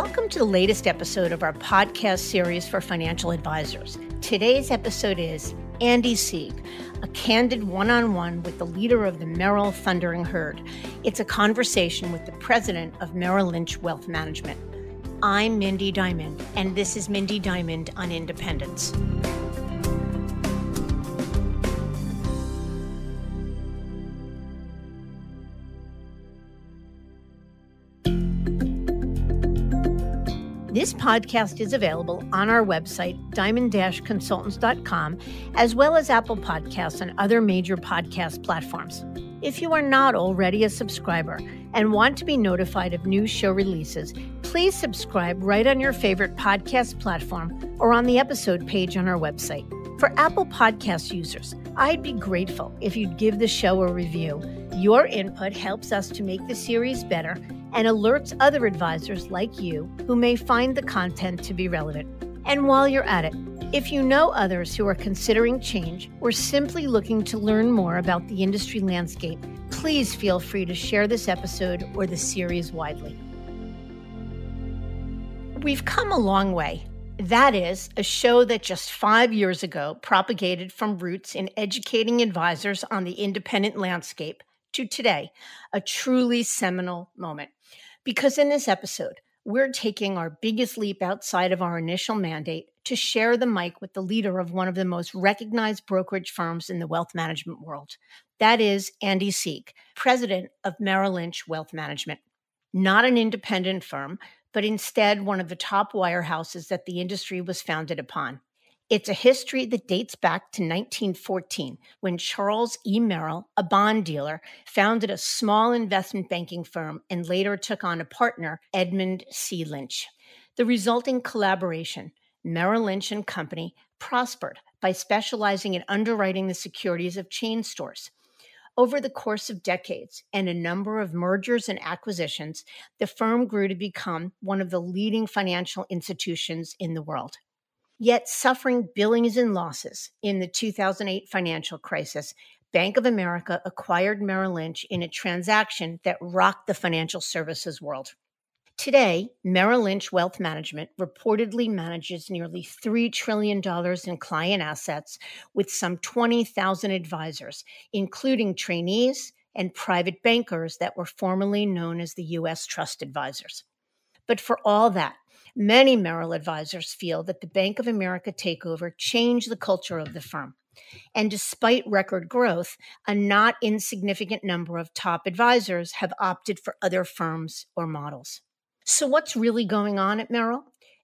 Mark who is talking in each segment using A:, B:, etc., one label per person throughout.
A: Welcome to the latest episode of our podcast series for financial advisors. Today's episode is Andy Sieg, a candid one on one with the leader of the Merrill Thundering Herd. It's a conversation with the president of Merrill Lynch Wealth Management. I'm Mindy Diamond, and this is Mindy Diamond on Independence. This podcast is available on our website, diamond consultants.com, as well as Apple Podcasts and other major podcast platforms. If you are not already a subscriber and want to be notified of new show releases, please subscribe right on your favorite podcast platform or on the episode page on our website. For Apple Podcast users, I'd be grateful if you'd give the show a review. Your input helps us to make the series better and alerts other advisors like you who may find the content to be relevant. And while you're at it, if you know others who are considering change or simply looking to learn more about the industry landscape, please feel free to share this episode or the series widely. We've come a long way. That is, a show that just five years ago propagated from roots in educating advisors on the independent landscape to today, a truly seminal moment. Because in this episode, we're taking our biggest leap outside of our initial mandate to share the mic with the leader of one of the most recognized brokerage firms in the wealth management world. That is Andy Sieg, president of Merrill Lynch Wealth Management. Not an independent firm, but instead one of the top wirehouses that the industry was founded upon. It's a history that dates back to 1914 when Charles E. Merrill, a bond dealer, founded a small investment banking firm and later took on a partner, Edmund C. Lynch. The resulting collaboration, Merrill Lynch and Company, prospered by specializing in underwriting the securities of chain stores. Over the course of decades and a number of mergers and acquisitions, the firm grew to become one of the leading financial institutions in the world yet suffering billings and losses in the 2008 financial crisis. Bank of America acquired Merrill Lynch in a transaction that rocked the financial services world. Today, Merrill Lynch Wealth Management reportedly manages nearly $3 trillion in client assets with some 20,000 advisors, including trainees and private bankers that were formerly known as the U.S. Trust Advisors. But for all that, Many Merrill advisors feel that the Bank of America takeover changed the culture of the firm. And despite record growth, a not insignificant number of top advisors have opted for other firms or models. So, what's really going on at Merrill?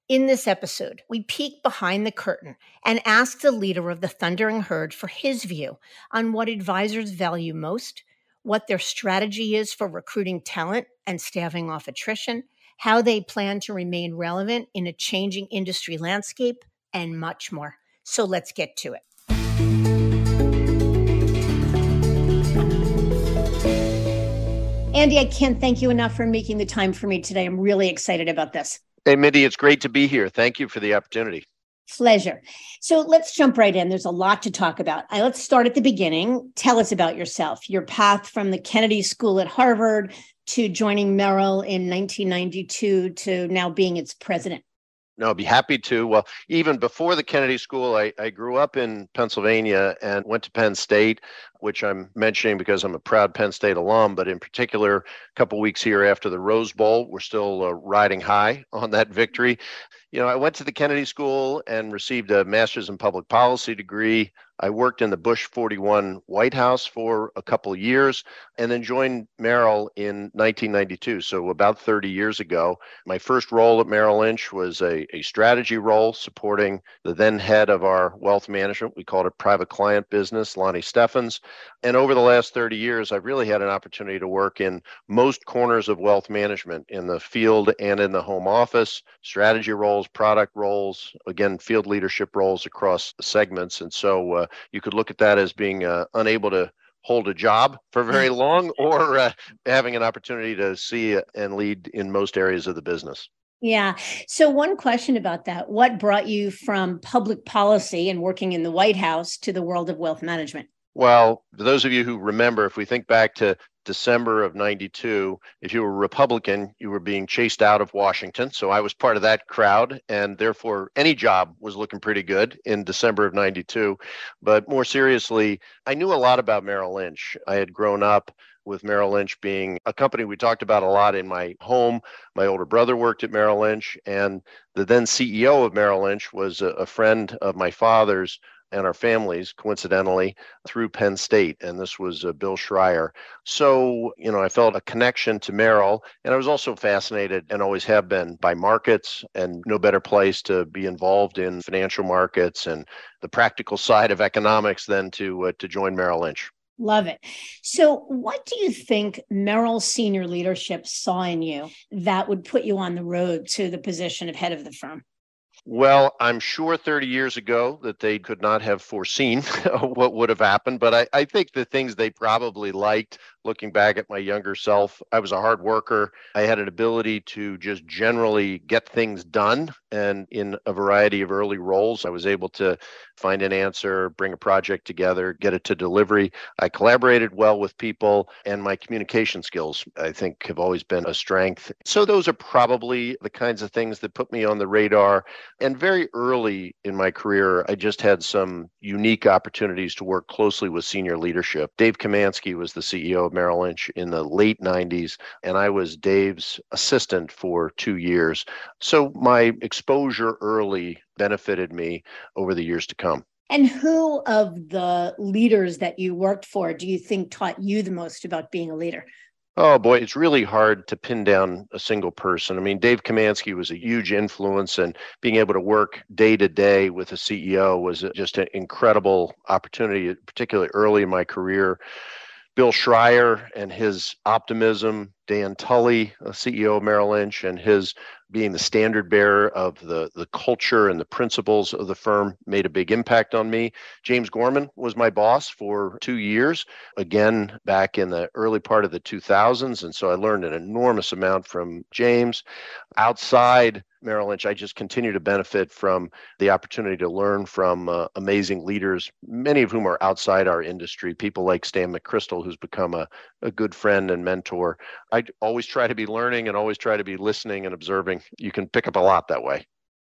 A: In this episode, we peek behind the curtain and ask the leader of the Thundering Herd for his view on what advisors value most, what their strategy is for recruiting talent and staving off attrition, how they plan to remain relevant in a changing industry landscape, and much more. So let's get to it. Andy, I can't thank you enough for making the time for me today. I'm really excited about this.
B: Hey, Mindy, it's great to be here. Thank you for the opportunity.
A: Pleasure. So let's jump right in. There's a lot to talk about. Let's start at the beginning. Tell us about yourself, your path from the Kennedy School at Harvard to joining Merrill in 1992 to now being its president?
B: No, I'd be happy to. Well, even before the Kennedy School, I, I grew up in Pennsylvania and went to Penn State, which I'm mentioning because I'm a proud Penn State alum. But in particular, a couple weeks here after the Rose Bowl, we're still uh, riding high on that victory. You know, I went to the Kennedy School and received a master's in public policy degree I worked in the Bush 41 White House for a couple years and then joined Merrill in 1992. So, about 30 years ago. My first role at Merrill Lynch was a, a strategy role supporting the then head of our wealth management. We called it private client business, Launny Steffens. And over the last 30 years, I've really had an opportunity to work in most corners of wealth management in the field and in the home office, strategy roles, product roles, again, field leadership roles across segments. And so, uh, you could look at that as being uh, unable to hold a job for very long or uh, having an opportunity to see and lead in most areas of the business.
A: Yeah. So, one question about that what brought you from public policy and working in the White House to the world of wealth management?
B: Well, those of you who remember, if we think back to December of 92. If you were a Republican, you were being chased out of Washington. So I was part of that crowd, and therefore any job was looking pretty good in December of 92. But more seriously, I knew a lot about Merrill Lynch. I had grown up with Merrill Lynch being a company we talked about a lot in my home. My older brother worked at Merrill Lynch, and the then CEO of Merrill Lynch was a, a friend of my father's and our families, coincidentally, through Penn State. And this was uh, Bill Schreyer. So, you know, I felt a connection to Merrill. And I was also fascinated and always have been by markets and no better place to be involved in financial markets and the practical side of economics than to, uh, to join Merrill Lynch.
A: Love it. So, what do you think Merrill senior leadership saw in you that would put you on the road to the position of head of the firm?
B: Well, I'm sure 30 years ago that they could not have foreseen what would have happened, but I, I, think the things they probably liked looking back at my younger self, I was a hard worker. I had an ability to just generally get things done. And in a variety of early roles, I was able to find an answer, bring a project together, get it to delivery. I collaborated well with people, and my communication skills, I think, have always been a strength. So, those are probably the kinds of things that put me on the radar. And very early in my career, I just had some unique opportunities to work closely with senior leadership. Dave Komansky was the CEO Merrill Lynch in the late 90s, and I was Dave's assistant for two years. So my exposure early benefited me over the years to come.
A: And who of the leaders that you worked for do you think taught you the most about being a leader?
B: Oh boy, it's really hard to pin down a single person. I mean, Dave Komansky was a huge influence, and being able to work day to day with a CEO was just an incredible opportunity, particularly early in my career. Bill Schreyer and his optimism, Dan Tully, CEO of Merrill Lynch, and his being the standard bearer of the, the culture and the principles of the firm made a big impact on me. James Gorman was my boss for two years, again, back in the early part of the 2000s. And so I learned an enormous amount from James. Outside Merrill Lynch, I just continue to benefit from the opportunity to learn from uh, amazing leaders, many of whom are outside our industry, people like Stan McChrystal, who's become a, a good friend and mentor. I always try to be learning and always try to be listening and observing. You can pick up a lot that way.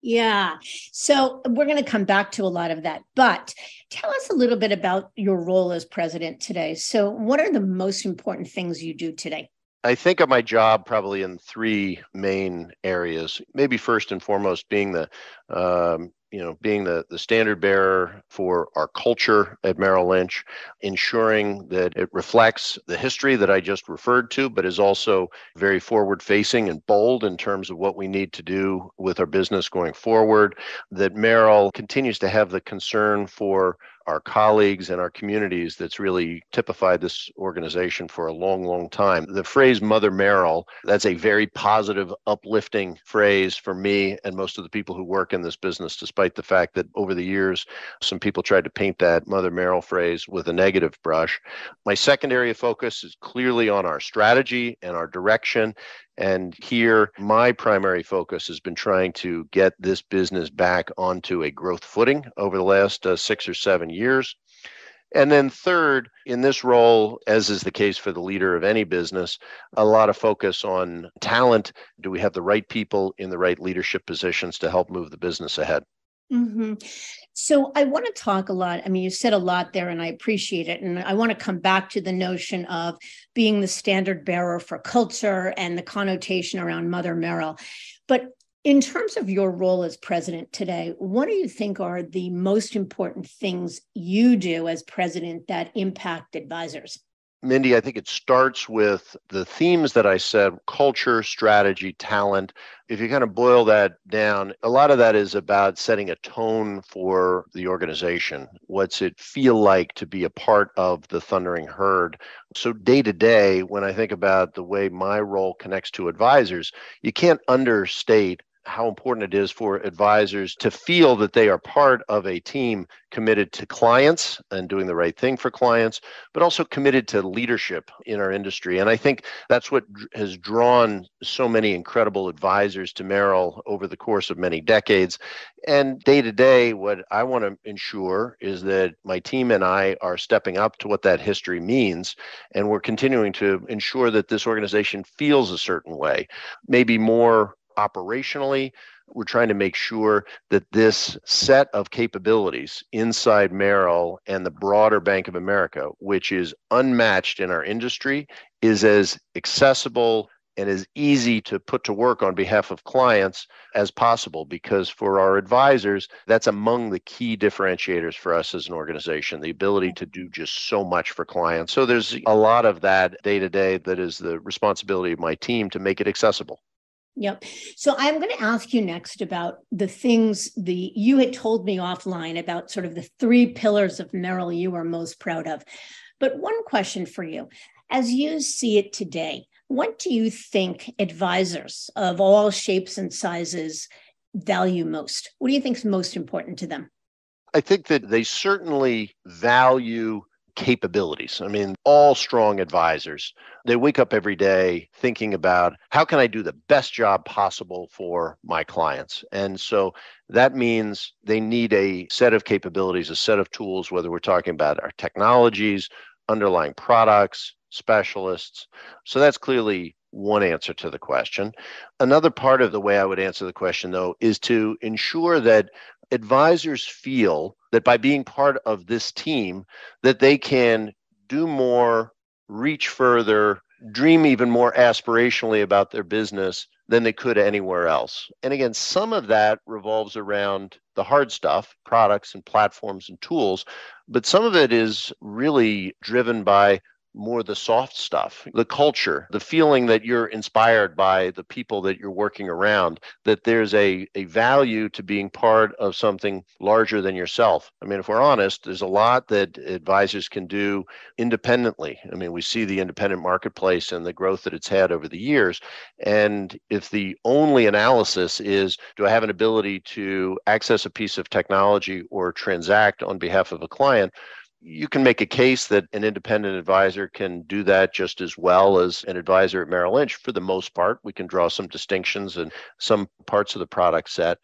A: Yeah. So we're going to come back to a lot of that. But tell us a little bit about your role as president today. So, what are the most important things you do today?
B: I think of my job probably in three main areas. Maybe first and foremost being the um, you know, being the, the standard bearer for our culture at Merrill Lynch, ensuring that it reflects the history that I just referred to, but is also very forward facing and bold in terms of what we need to do with our business going forward. That Merrill continues to have the concern for our colleagues and our communities that's really typified this organization for a long, long time. The phrase Mother Merrill, that's a very positive, uplifting phrase for me and most of the people who work in this business, despite the fact that over the years, some people tried to paint that Mother Merrill phrase with a negative brush. My second area of focus is clearly on our strategy and our direction and here, my primary focus has been trying to get this business back onto a growth footing over the last uh, six or seven years. And then, third, in this role, as is the case for the leader of any business, a lot of focus on talent. Do we have the right people in the right leadership positions to help move the business ahead?
A: Mm-hmm. So I want to talk a lot. I mean, you said a lot there, and I appreciate it. And I want to come back to the notion of being the standard bearer for culture and the connotation around Mother Merrill. But in terms of your role as president today, what do you think are the most important things you do as president that impact advisors?
B: Mindy, I think it starts with the themes that I said culture, strategy, talent. If you kind of boil that down, a lot of that is about setting a tone for the organization. What's it feel like to be a part of the Thundering Herd? So, day to day, when I think about the way my role connects to advisors, you can't understate how important it is for advisors to feel that they are part of a team committed to clients and doing the right thing for clients, but also committed to leadership in our industry. And I think that's what has drawn so many incredible advisors to Merrill over the course of many decades. And day to day, what I want to ensure is that my team and I are stepping up to what that history means. And we're continuing to ensure that this organization feels a certain way, maybe more operationally. We're trying to make sure that this set of capabilities inside Merrill and the broader Bank of America, which is unmatched in our industry, is as accessible and as easy to put to work on behalf of clients as possible because for our advisors that's among the key differentiators for us as an organization the ability to do just so much for clients so there's a lot of that day to day that is the responsibility of my team to make it accessible
A: Yep. So I'm going to ask you next about the things the you had told me offline about sort of the three pillars of Merrill you are most proud of. But one question for you. As you see it today, what do you think advisors of all shapes and sizes value most? What do you think is most important to them?
B: I think that they certainly value capabilities. I mean, all strong advisors, they wake up every day thinking about how can I do the best job possible for my clients? And so that means they need a set of capabilities, a set of tools, whether we're talking about our technologies, underlying products, specialists. So that's clearly one answer to the question. Another part of the way I would answer the question, though, is to ensure that advisors feel that by being part of this team that they can do more reach further dream even more aspirationally about their business than they could anywhere else. And again some of that revolves around the hard stuff products and platforms and tools but some of it is really driven by more the soft stuff, the culture, the feeling that you're inspired by the people that you're working around, that there's a, a value to being part of something larger than yourself. I mean, if we're honest, there's a lot that advisors can do independently. I mean, we see the independent marketplace and the growth that it's had over the years. And if the only analysis is do I have an ability to access a piece of technology or transact on behalf of a client? You can make a case that an independent advisor can do that just as well as an advisor at Merrill Lynch for the most part. We can draw some distinctions in some parts of the product set.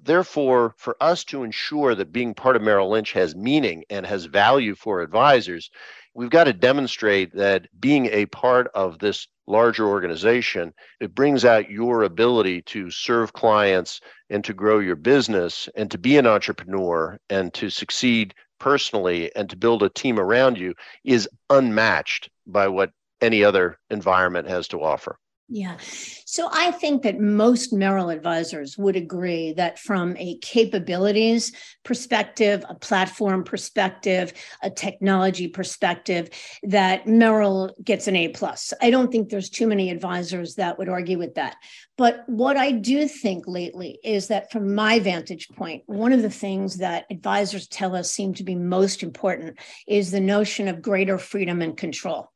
B: Therefore, for us to ensure that being part of Merrill Lynch has meaning and has value for advisors, we've got to demonstrate that being a part of this larger organization, it brings out your ability to serve clients and to grow your business and to be an entrepreneur and to succeed personally and to build a team around you is unmatched by what any other environment has to offer.
A: Yeah. So I think that most Merrill advisors would agree that from a capabilities perspective, a platform perspective, a technology perspective, that Merrill gets an A plus. I don't think there's too many advisors that would argue with that. But what I do think lately is that from my vantage point, one of the things that advisors tell us seem to be most important is the notion of greater freedom and control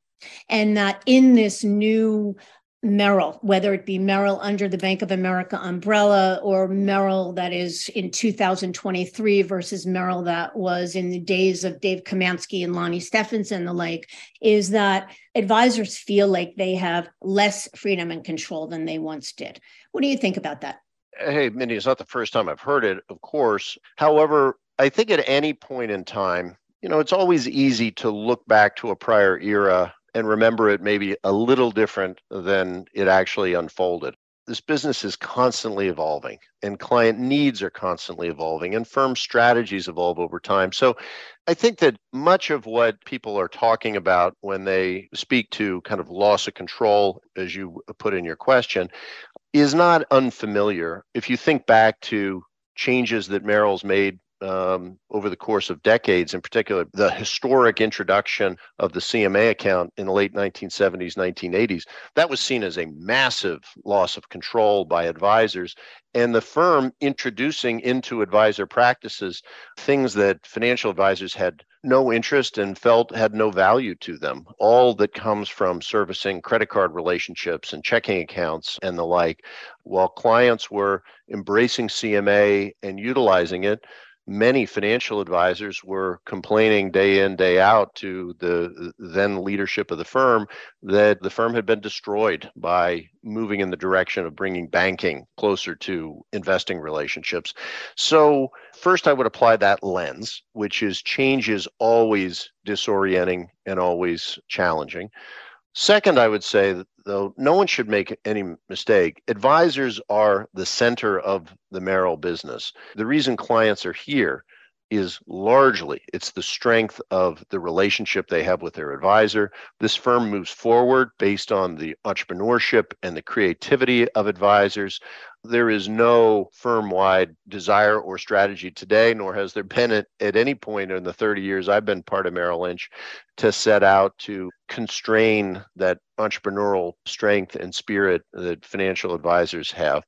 A: and that in this new Merrill, whether it be Merrill under the Bank of America umbrella or Merrill that is in 2023 versus Merrill that was in the days of Dave Komansky and Launny Steffens and the like, is that advisors feel like they have less freedom and control than they once did. What do you think about that?
B: Hey, Mindy, it's not the first time I've heard it, of course. However, I think at any point in time, you know, it's always easy to look back to a prior era and remember it maybe a little different than it actually unfolded. This business is constantly evolving, and client needs are constantly evolving, and firm strategies evolve over time. So, I think that much of what people are talking about when they speak to kind of loss of control, as you put in your question, is not unfamiliar. If you think back to changes that Merrill's made um, over the course of decades, in particular, the historic introduction of the CMA account in the late 1970s, 1980s, that was seen as a massive loss of control by advisors. And the firm introducing into advisor practices things that financial advisors had no interest and felt had no value to them. All that comes from servicing credit card relationships and checking accounts and the like, while clients were embracing CMA and utilizing it, many financial advisors were complaining day in day out to the uh, then leadership of the firm that the firm had been destroyed by moving in the direction of bringing banking closer to investing relationships. So first i would apply that lens which is change is always disorienting and always challenging. Second, I would say that though no one should make any mistake, advisors are the center of the Merrill business. The reason clients are here is largely it's the strength of the relationship they have with their advisor. This firm moves forward based on the entrepreneurship and the creativity of advisors. There is no firm wide desire or strategy today, nor has there been at, at any point in the 30 years I've been part of Merrill Lynch to set out to constrain that entrepreneurial strength and spirit that financial advisors have.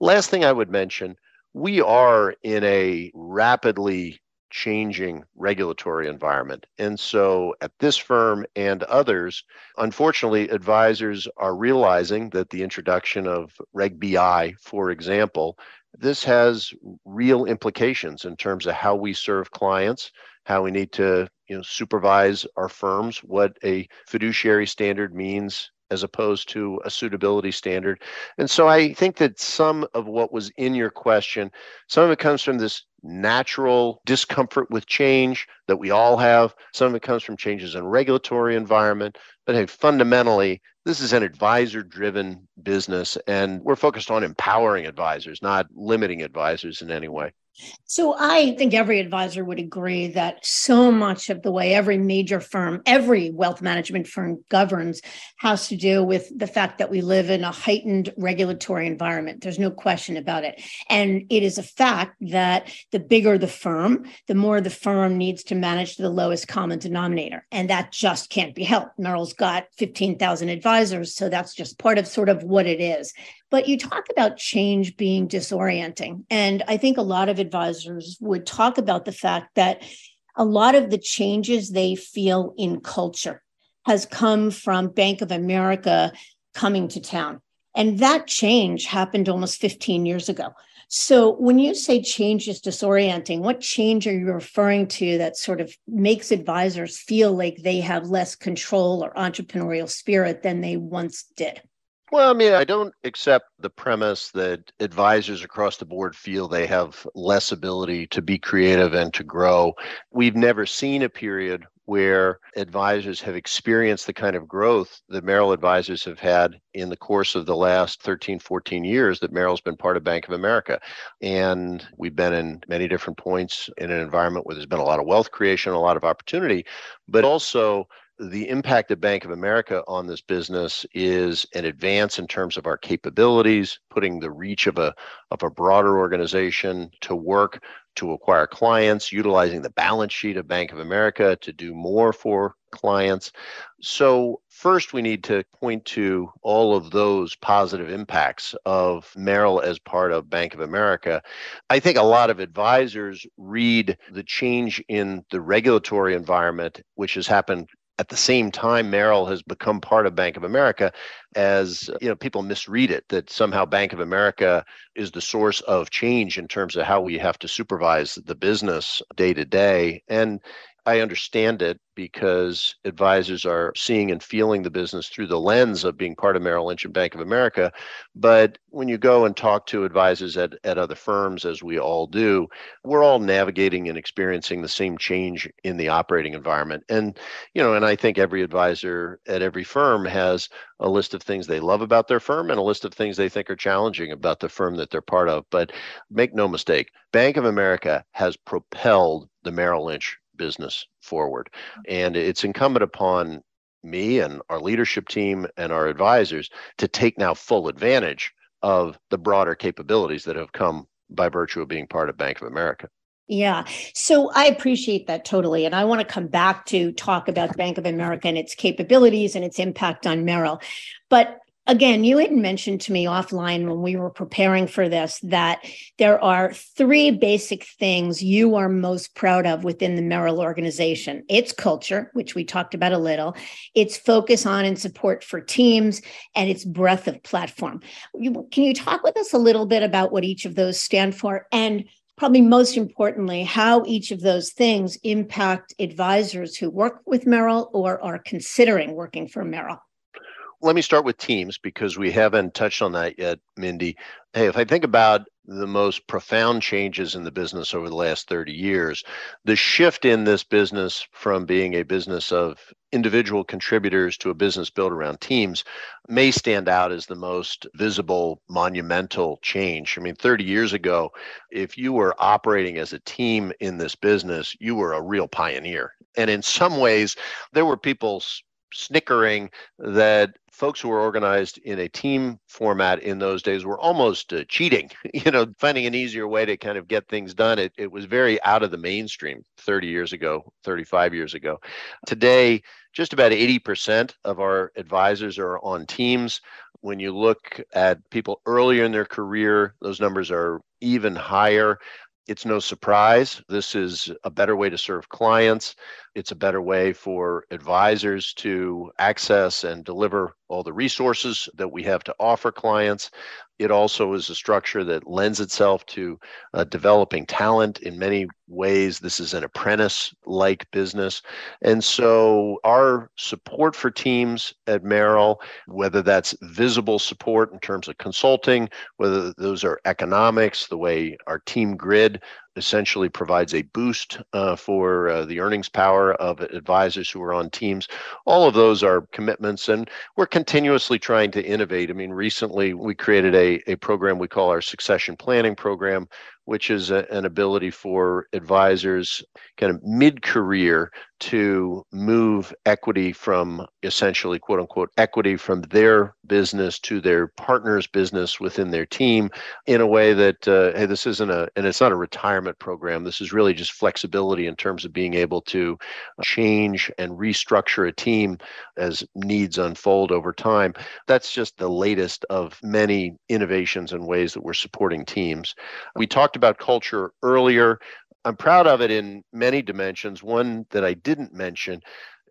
B: Last thing I would mention we are in a rapidly changing regulatory environment. And so at this firm and others, unfortunately, advisors are realizing that the introduction of Reg BI, for example, this has real implications in terms of how we serve clients, how we need to you know, supervise our firms, what a fiduciary standard means as opposed to a suitability standard. And so I think that some of what was in your question, some of it comes from this natural discomfort with change that we all have. Some of it comes from changes in regulatory environment. But hey, fundamentally, this is an advisor driven business, and we're focused on empowering advisors, not limiting advisors in any way.
A: So I think every advisor would agree that so much of the way every major firm, every wealth management firm governs has to do with the fact that we live in a heightened regulatory environment. There's no question about it. And it is a fact that the bigger the firm, the more the firm needs to manage the lowest common denominator. And that just can't be helped. Merrill's got 15,000 advisors, so that's just part of sort of what it is. But you talk about change being disorienting. And I think a lot of advisors would talk about the fact that a lot of the changes they feel in culture has come from Bank of America coming to town. And that change happened almost 15 years ago. So when you say change is disorienting, what change are you referring to that sort of makes advisors feel like they have less control or entrepreneurial spirit than they once did?
B: Well, I mean, I don't accept the premise that advisors across the board feel they have less ability to be creative and to grow. We've never seen a period where advisors have experienced the kind of growth that Merrill advisors have had in the course of the last 13, 14 years that Merrill's been part of Bank of America. And we've been in many different points in an environment where there's been a lot of wealth creation, a lot of opportunity, but also the impact of Bank of America on this business is an advance in terms of our capabilities, putting the reach of a of a broader organization to work to acquire clients, utilizing the balance sheet of Bank of America to do more for clients. So, first, we need to point to all of those positive impacts of Merrill as part of Bank of America. I think a lot of advisors read the change in the regulatory environment, which has happened at the same time Merrill has become part of Bank of America as you know people misread it that somehow Bank of America is the source of change in terms of how we have to supervise the business day to day. And I understand it because advisors are seeing and feeling the business through the lens of being part of Merrill Lynch and Bank of America. But when you go and talk to advisors at, at other firms, as we all do, we're all navigating and experiencing the same change in the operating environment. And, you know, and I think every advisor at every firm has a list of things they love about their firm and a list of things they think are challenging about the firm that they're part of. But make no mistake, Bank of America has propelled the Merrill Lynch business forward. And it's incumbent upon me and our leadership team and our advisors to take now full advantage of the broader capabilities that have come by virtue of being part of Bank of America.
A: Yeah. So I appreciate that totally. And I want to come back to talk about Bank of America and its capabilities and its impact on Merrill. But again, you had mentioned to me offline when we were preparing for this that there are three basic things you are most proud of within the Merrill organization it's culture, which we talked about a little, its focus on and support for teams, and its breadth of platform. Can you talk with us a little bit about what each of those stand for? And probably most importantly, how each of those things impact advisors who work with Merrill or are considering working for Merrill
B: let me start with teams because we haven't touched on that yet, Mindy. Hey, if I think about the most profound changes in the business over the last 30 years, the shift in this business from being a business of individual contributors to a business built around teams may stand out as the most visible, monumental change. I mean, 30 years ago, if you were operating as a team in this business, you were a real pioneer. And in some ways, there were people snickering that folks who were organized in a team format in those days were almost uh, cheating, you know, finding an easier way to kind of get things done. It, it was very out of the mainstream 30 years ago, 35 years ago. Today, just about 80% of our advisors are on teams. When you look at people earlier in their career, those numbers are even higher. It's no surprise. This is a better way to serve clients. It's a better way for advisors to access and deliver all the resources that we have to offer clients. It also is a structure that lends itself to uh, developing talent in many ways. This is an apprentice like business. And so, our support for teams at Merrill, whether that's visible support in terms of consulting, whether those are economics, the way our team grid essentially provides a boost uh, for uh, the earnings power of advisors who are on teams. All of those are commitments, and we're continuously trying to innovate. I mean, recently we created a, a program we call our succession planning program, which is a, an ability for advisors kind of mid career to move equity from essentially quote unquote equity from their business to their partner's business within their team in a way that uh, hey this isn't a and it's not a retirement program. This is really just flexibility in terms of being able to change and restructure a team as needs unfold over time. That's just the latest of many innovations and ways that we're supporting teams. We talked about culture earlier I'm proud of it in many dimensions. One that I didn't mention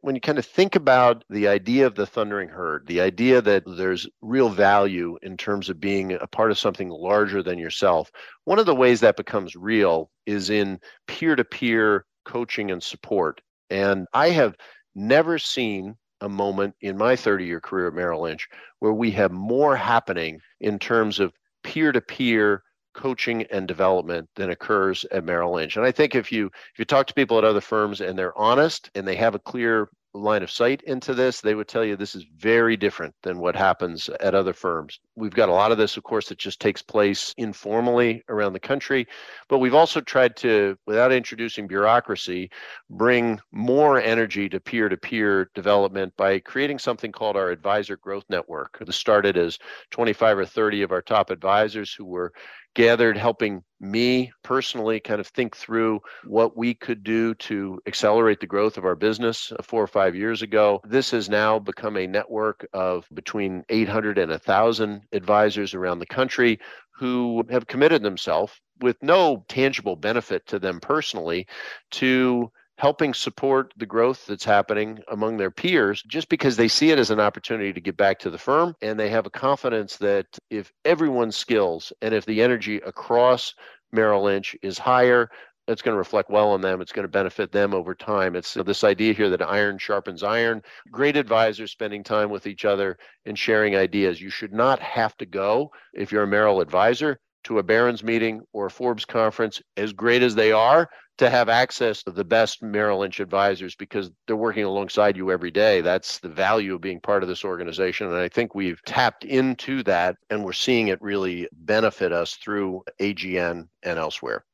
B: when you kind of think about the idea of the thundering herd, the idea that there's real value in terms of being a part of something larger than yourself, one of the ways that becomes real is in peer to peer coaching and support. And I have never seen a moment in my 30 year career at Merrill Lynch where we have more happening in terms of peer to peer coaching and development than occurs at Merrill Lynch. And I think if you if you talk to people at other firms and they're honest and they have a clear line of sight into this, they would tell you this is very different than what happens at other firms. We've got a lot of this, of course, that just takes place informally around the country, but we've also tried to, without introducing bureaucracy, bring more energy to peer to peer development by creating something called our Advisor Growth Network. This started as 25 or 30 of our top advisors who were gathered helping me personally kind of think through what we could do to accelerate the growth of our business uh, four or five years ago. This has now become a network of between 800 and 1,000 advisors around the country who have committed themselves with no tangible benefit to them personally to helping support the growth that's happening among their peers just because they see it as an opportunity to get back to the firm and they have a confidence that if everyone's skills and if the energy across Merrill Lynch is higher, it's going to reflect well on them. It's going to benefit them over time. It's this idea here that iron sharpens iron. Great advisors spending time with each other and sharing ideas. You should not have to go if you're a Merrill advisor to a Barron's meeting or a Forbes conference, as great as they are, to have access to the best Merrill Lynch advisors because they're working alongside you every day. That's the value of being part of this organization. And I think we've tapped into that and we're seeing it really benefit us through AGN and elsewhere.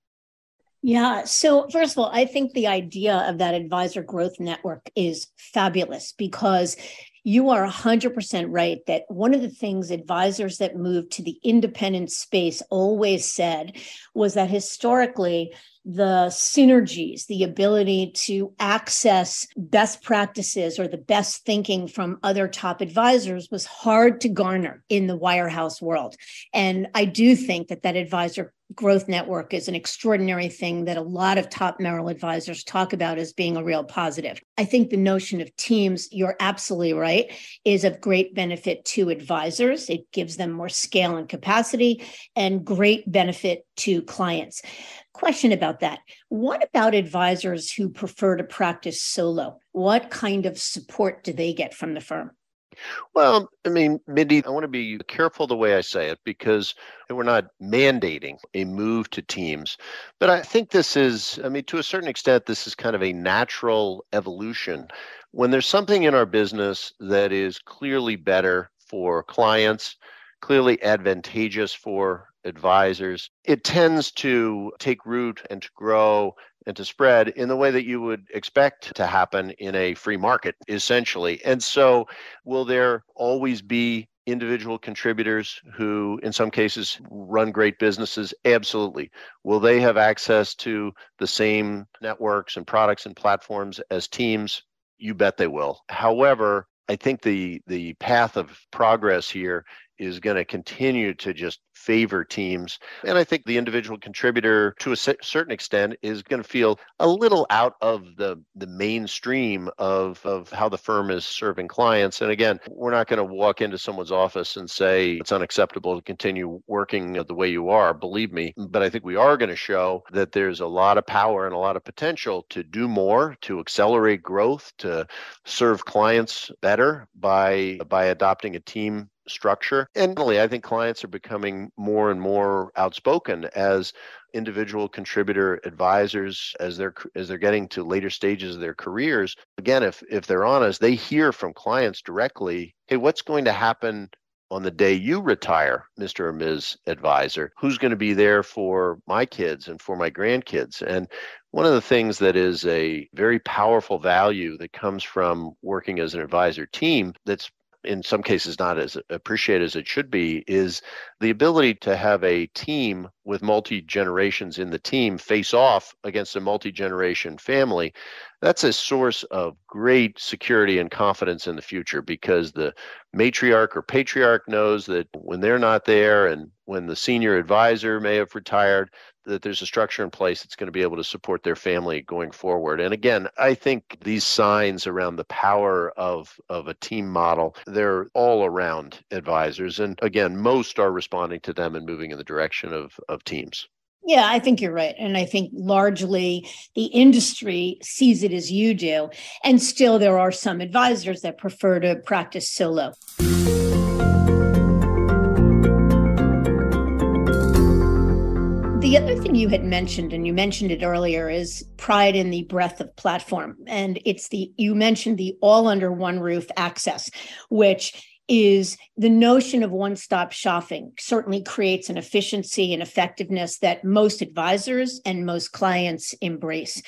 A: Yeah. So, first of all, I think the idea of that advisor growth network is fabulous because you are 100% right that one of the things advisors that moved to the independent space always said was that historically the synergies, the ability to access best practices or the best thinking from other top advisors was hard to garner in the wirehouse world. And I do think that that advisor growth network is an extraordinary thing that a lot of top Merrill advisors talk about as being a real positive. I think the notion of teams, you're absolutely right, is of great benefit to advisors. It gives them more scale and capacity and great benefit to clients. Question about that. What about advisors who prefer to practice solo? What kind of support do they get from the firm?
B: Well, I mean, Mindy, I want to be careful the way I say it because we're not mandating a move to teams. But I think this is, I mean, to a certain extent, this is kind of a natural evolution. When there's something in our business that is clearly better for clients, clearly advantageous for advisors, it tends to take root and to grow and to spread in the way that you would expect to happen in a free market, essentially. And so, will there always be individual contributors who, in some cases, run great businesses? Absolutely. Will they have access to the same networks and products and platforms as teams? You bet they will. However, I think the the path of progress here is going to continue to just favor teams. And I think the individual contributor, to a certain extent, is going to feel a little out of the, the mainstream of, of how the firm is serving clients. And again, we're not going to walk into someone's office and say it's unacceptable to continue working the way you are, believe me. But I think we are going to show that there's a lot of power and a lot of potential to do more, to accelerate growth, to serve clients better by by adopting a team structure. And really, I think clients are becoming more and more outspoken as individual contributor advisors as they're as they're getting to later stages of their careers. Again, if if they're honest, they hear from clients directly, "Hey, what's going to happen on the day you retire, Mr. or Ms. Advisor, who's going to be there for my kids and for my grandkids? And one of the things that is a very powerful value that comes from working as an advisor team that's in some cases not as appreciated as it should be, is the ability to have a team with multi generations in the team face off against a multi generation family. That's a source of great security and confidence in the future because the matriarch or patriarch knows that when they're not there and when the senior advisor may have retired, that there's a structure in place that's going to be able to support their family going forward. And again, I think these signs around the power of of a team model, they're all around advisors. And again, most are responding to them and moving in the direction of of teams.
A: Yeah, I think you're right. And I think largely the industry sees it as you do. And still, there are some advisors that prefer to practice solo. The other thing you had mentioned, and you mentioned it earlier, is pride in the breadth of platform. And it's the, you mentioned the all under one roof access, which is the notion of one stop shopping certainly creates an efficiency and effectiveness that most advisors and most clients embrace.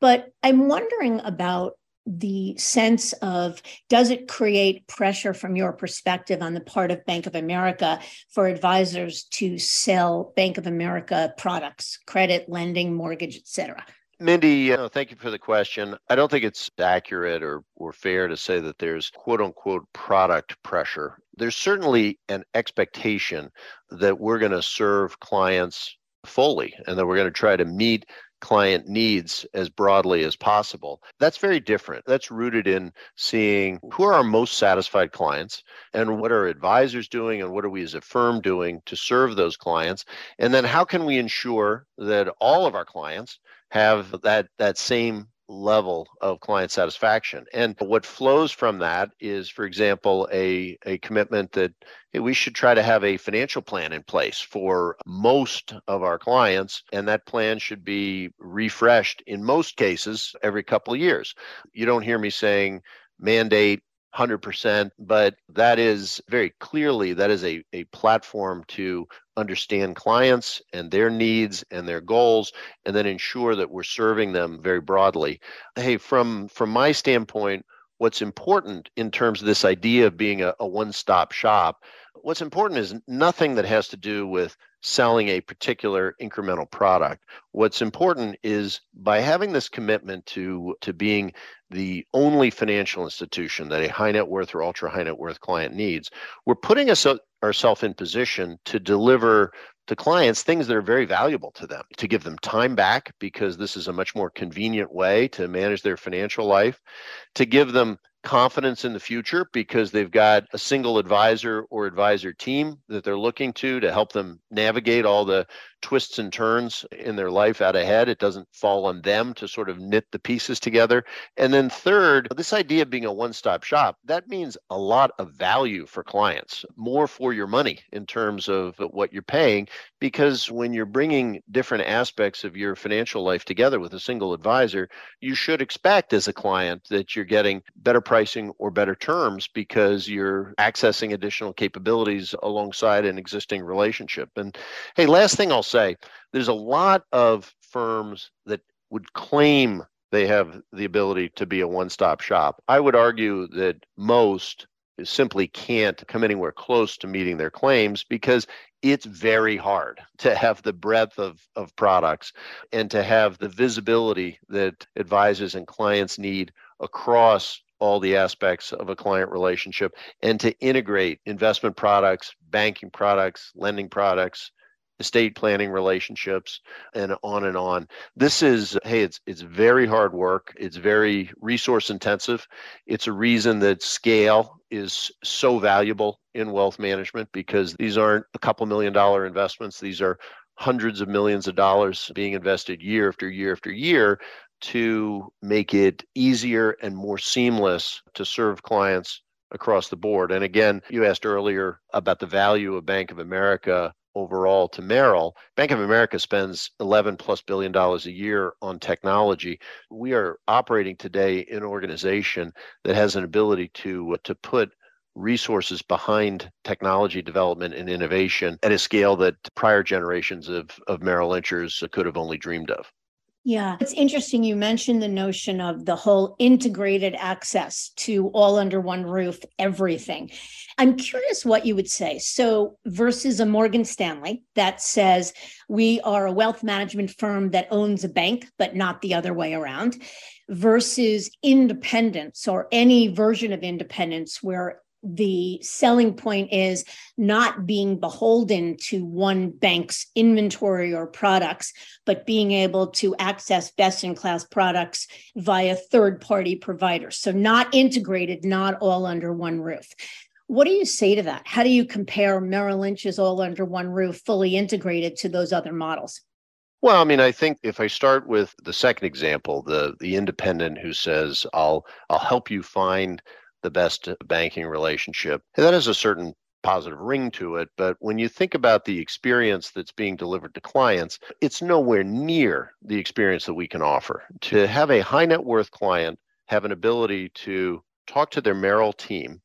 A: But I'm wondering about the sense of does it create pressure from your perspective on the part of Bank of America for advisors to sell Bank of America products, credit, lending, mortgage, et cetera?
B: Mindy, thank you for the question. I don't think it's accurate or, or fair to say that there's quote unquote product pressure. There's certainly an expectation that we're going to serve clients fully and that we're going to try to meet client needs as broadly as possible. That's very different. That's rooted in seeing who are our most satisfied clients and what are advisors doing and what are we as a firm doing to serve those clients. And then how can we ensure that all of our clients have that that same level of client satisfaction. And what flows from that is, for example, a, a commitment that hey, we should try to have a financial plan in place for most of our clients. And that plan should be refreshed in most cases every couple of years. You don't hear me saying mandate 100% but that is very clearly that is a, a platform to understand clients and their needs and their goals and then ensure that we're serving them very broadly. Hey from from my standpoint what's important in terms of this idea of being a, a one-stop shop what's important is nothing that has to do with selling a particular incremental product. What's important is by having this commitment to, to being the only financial institution that a high net worth or ultra high net worth client needs, we're putting us, ourselves in position to deliver to clients things that are very valuable to them to give them time back because this is a much more convenient way to manage their financial life to give them confidence in the future because they've got a single advisor or advisor team that they're looking to to help them navigate all the twists and turns in their life out ahead. It doesn't fall on them to sort of knit the pieces together. And then, third, this idea of being a one stop shop, that means a lot of value for clients, more for your money in terms of what you're paying. Because when you're bringing different aspects of your financial life together with a single advisor, you should expect as a client that you're getting better pricing or better terms because you're accessing additional capabilities alongside an existing relationship. And hey, last thing I'll say there's a lot of firms that would claim they have the ability to be a one stop shop. I would argue that most simply can't come anywhere close to meeting their claims because it's very hard to have the breadth of, of products and to have the visibility that advisors and clients need across all the aspects of a client relationship and to integrate investment products, banking products, lending products, estate planning relationships and on and on. This is hey it's it's very hard work. It's very resource intensive. It's a reason that scale is so valuable in wealth management because these aren't a couple million dollar investments. These are hundreds of millions of dollars being invested year after year after year to make it easier and more seamless to serve clients across the board. And again, you asked earlier about the value of Bank of America overall to Merrill. Bank of America spends 11 plus billion dollars a year on technology. We are operating today in an organization that has an ability to uh, to put resources behind technology development and innovation at a scale that prior generations of, of Merrill Lynchers could have only dreamed of.
A: Yeah, it's interesting. You mentioned the notion of the whole integrated access to all under one roof, everything. I'm curious what you would say. So, versus a Morgan Stanley that says we are a wealth management firm that owns a bank, but not the other way around, versus independence or any version of independence where the selling point is not being beholden to one bank's inventory or products, but being able to access best in class products via third party providers. So, not integrated, not all under one roof. What do you say to that? How do you compare Merrill Lynch's all under one roof, fully integrated to those other models?
B: Well, I mean, I think if I start with the second example, the the independent who says, "I'll I'll help you find the best banking relationship. That has a certain positive ring to it. But when you think about the experience that's being delivered to clients, it's nowhere near the experience that we can offer. To have a high net worth client have an ability to talk to their Merrill team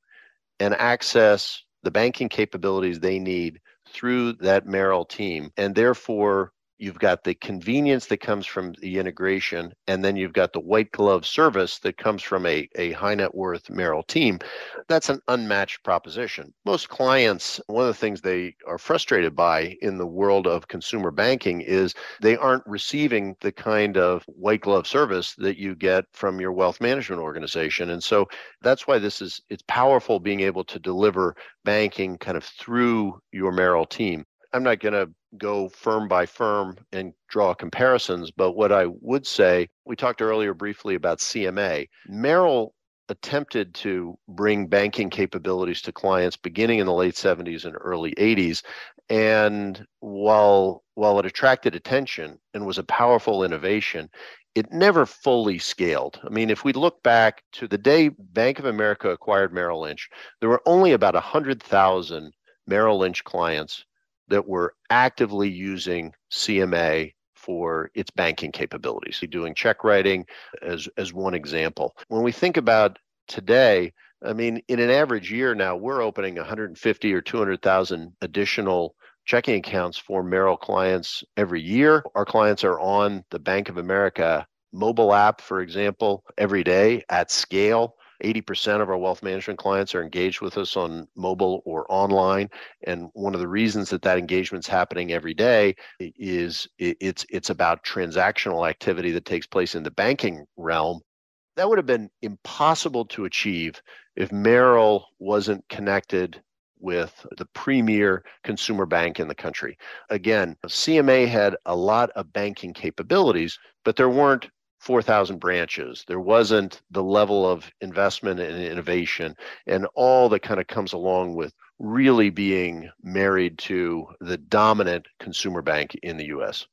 B: and access the banking capabilities they need through that Merrill team, and therefore you've got the convenience that comes from the integration, and then you've got the white glove service that comes from a, a high net worth Merrill team. That's an unmatched proposition. Most clients, one of the things they are frustrated by in the world of consumer banking is they aren't receiving the kind of white glove service that you get from your wealth management organization. And so that's why this is it's powerful being able to deliver banking kind of through your Merrill team. I'm not going to go firm by firm and draw comparisons, but what I would say, we talked earlier briefly about CMA. Merrill attempted to bring banking capabilities to clients beginning in the late 70s and early 80s and while while it attracted attention and was a powerful innovation it never fully scaled. I mean, if we look back to the day Bank of America acquired Merrill Lynch, there were only about 100,000 Merrill Lynch clients that were actively using CMA for its banking capabilities, doing check writing as, as one example. When we think about today, I mean, in an average year now, we're opening 150 or 200,000 additional checking accounts for Merrill clients every year. Our clients are on the Bank of America mobile app, for example, every day at scale. 80% of our wealth management clients are engaged with us on mobile or online. And one of the reasons that that engagement's happening every day is it's, it's about transactional activity that takes place in the banking realm. That would have been impossible to achieve if Merrill wasn't connected with the premier consumer bank in the country. Again, CMA had a lot of banking capabilities, but there weren't 4,000 branches. There wasn't the level of investment and innovation and all that kind of comes along with really being married to the dominant consumer bank in the US.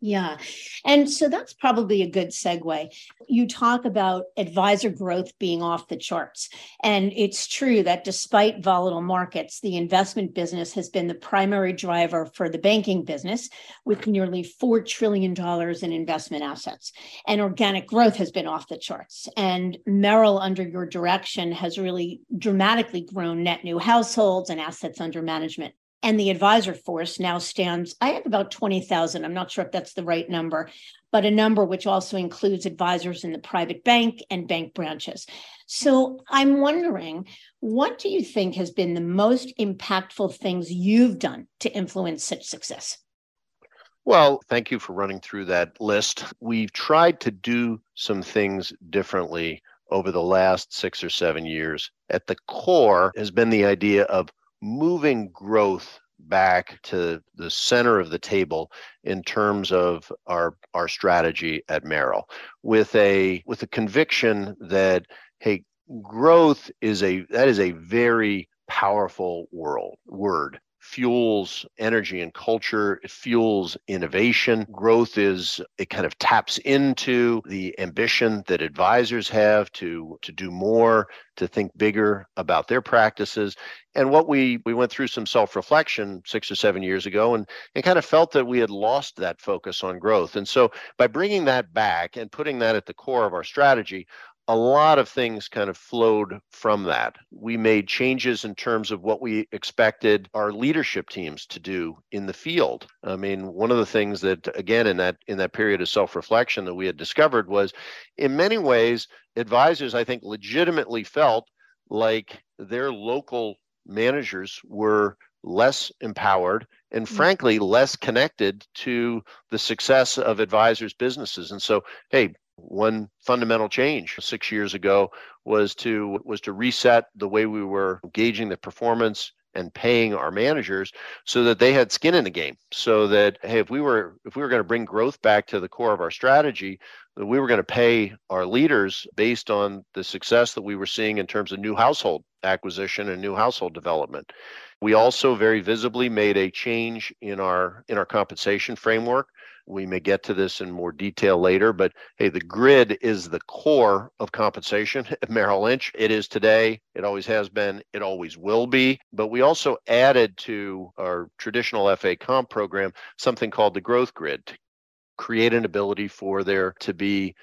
A: Yeah. And so that's probably a good segue. You talk about advisor growth being off the charts. And it's true that despite volatile markets, the investment business has been the primary driver for the banking business with nearly $4 trillion in investment assets. And organic growth has been off the charts. And Merrill, under your direction, has really dramatically grown net new households and assets under management and the advisor force now stands i have about 20000 i'm not sure if that's the right number but a number which also includes advisors in the private bank and bank branches so i'm wondering what do you think has been the most impactful things you've done to influence such success
B: well, thank you for running through that list. We've tried to do some things differently over the last six or seven years. At the core has been the idea of moving growth back to the center of the table in terms of our our strategy at Merrill with a with a conviction that hey growth is a that is a very powerful world word fuels energy and culture it fuels innovation. Growth is it kind of taps into the ambition that advisors have to to do more to think bigger about their practices. And what we we went through some self-reflection six or seven years ago and and kind of felt that we had lost that focus on growth. And so by bringing that back and putting that at the core of our strategy a lot of things kind of flowed from that. We made changes in terms of what we expected our leadership teams to do in the field. I mean, one of the things that again in that in that period of self-reflection that we had discovered was in many ways advisors I think legitimately felt like their local managers were less empowered and mm. frankly less connected to the success of advisors businesses and so hey one fundamental change six years ago was to was to reset the way we were gauging the performance and paying our managers so that they had skin in the game so that hey if we were if we were going to bring growth back to the core of our strategy that we were going to pay our leaders based on the success that we were seeing in terms of new household acquisition and new household development. We also very visibly made a change in our in our compensation framework we may get to this in more detail later, but hey, the grid is the core of compensation at Merrill Lynch. It is today, it always has been, it always will be. But we also added to our traditional FA comp program something called the growth grid to create an ability for there to be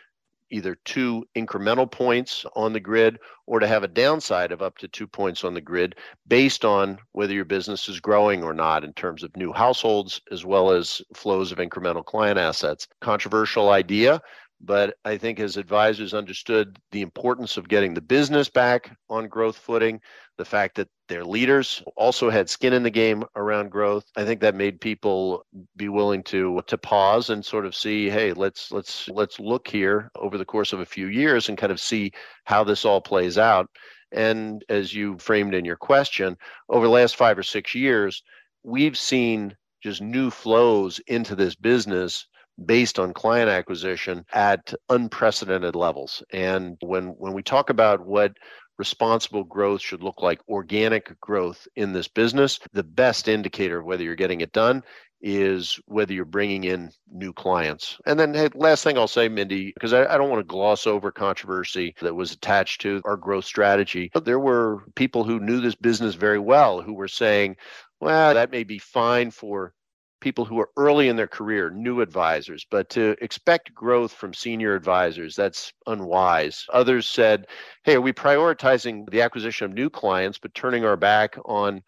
B: either two incremental points on the grid or to have a downside of up to two points on the grid based on whether your business is growing or not in terms of new households as well as flows of incremental client assets. Controversial idea, but I think as advisors understood the importance of getting the business back on growth footing, the fact that their leaders also had skin in the game around growth, I think that made people be willing to to pause and sort of see, hey, let's let's let's look here over the course of a few years and kind of see how this all plays out. And as you framed in your question, over the last 5 or 6 years, we've seen just new flows into this business based on client acquisition at unprecedented levels. And when when we talk about what responsible growth should look like organic growth in this business, the best indicator of whether you're getting it done is whether you're bringing in new clients. And then, hey, last thing I'll say, Mindy, because I, I, don't want to gloss over controversy that was attached to our growth strategy. But there were people who knew this business very well who were saying, well, that may be fine for people who are early in their career, new advisors, but to expect growth from senior advisors, that's unwise. Others said, hey, are we prioritizing the acquisition of new clients, but turning our back on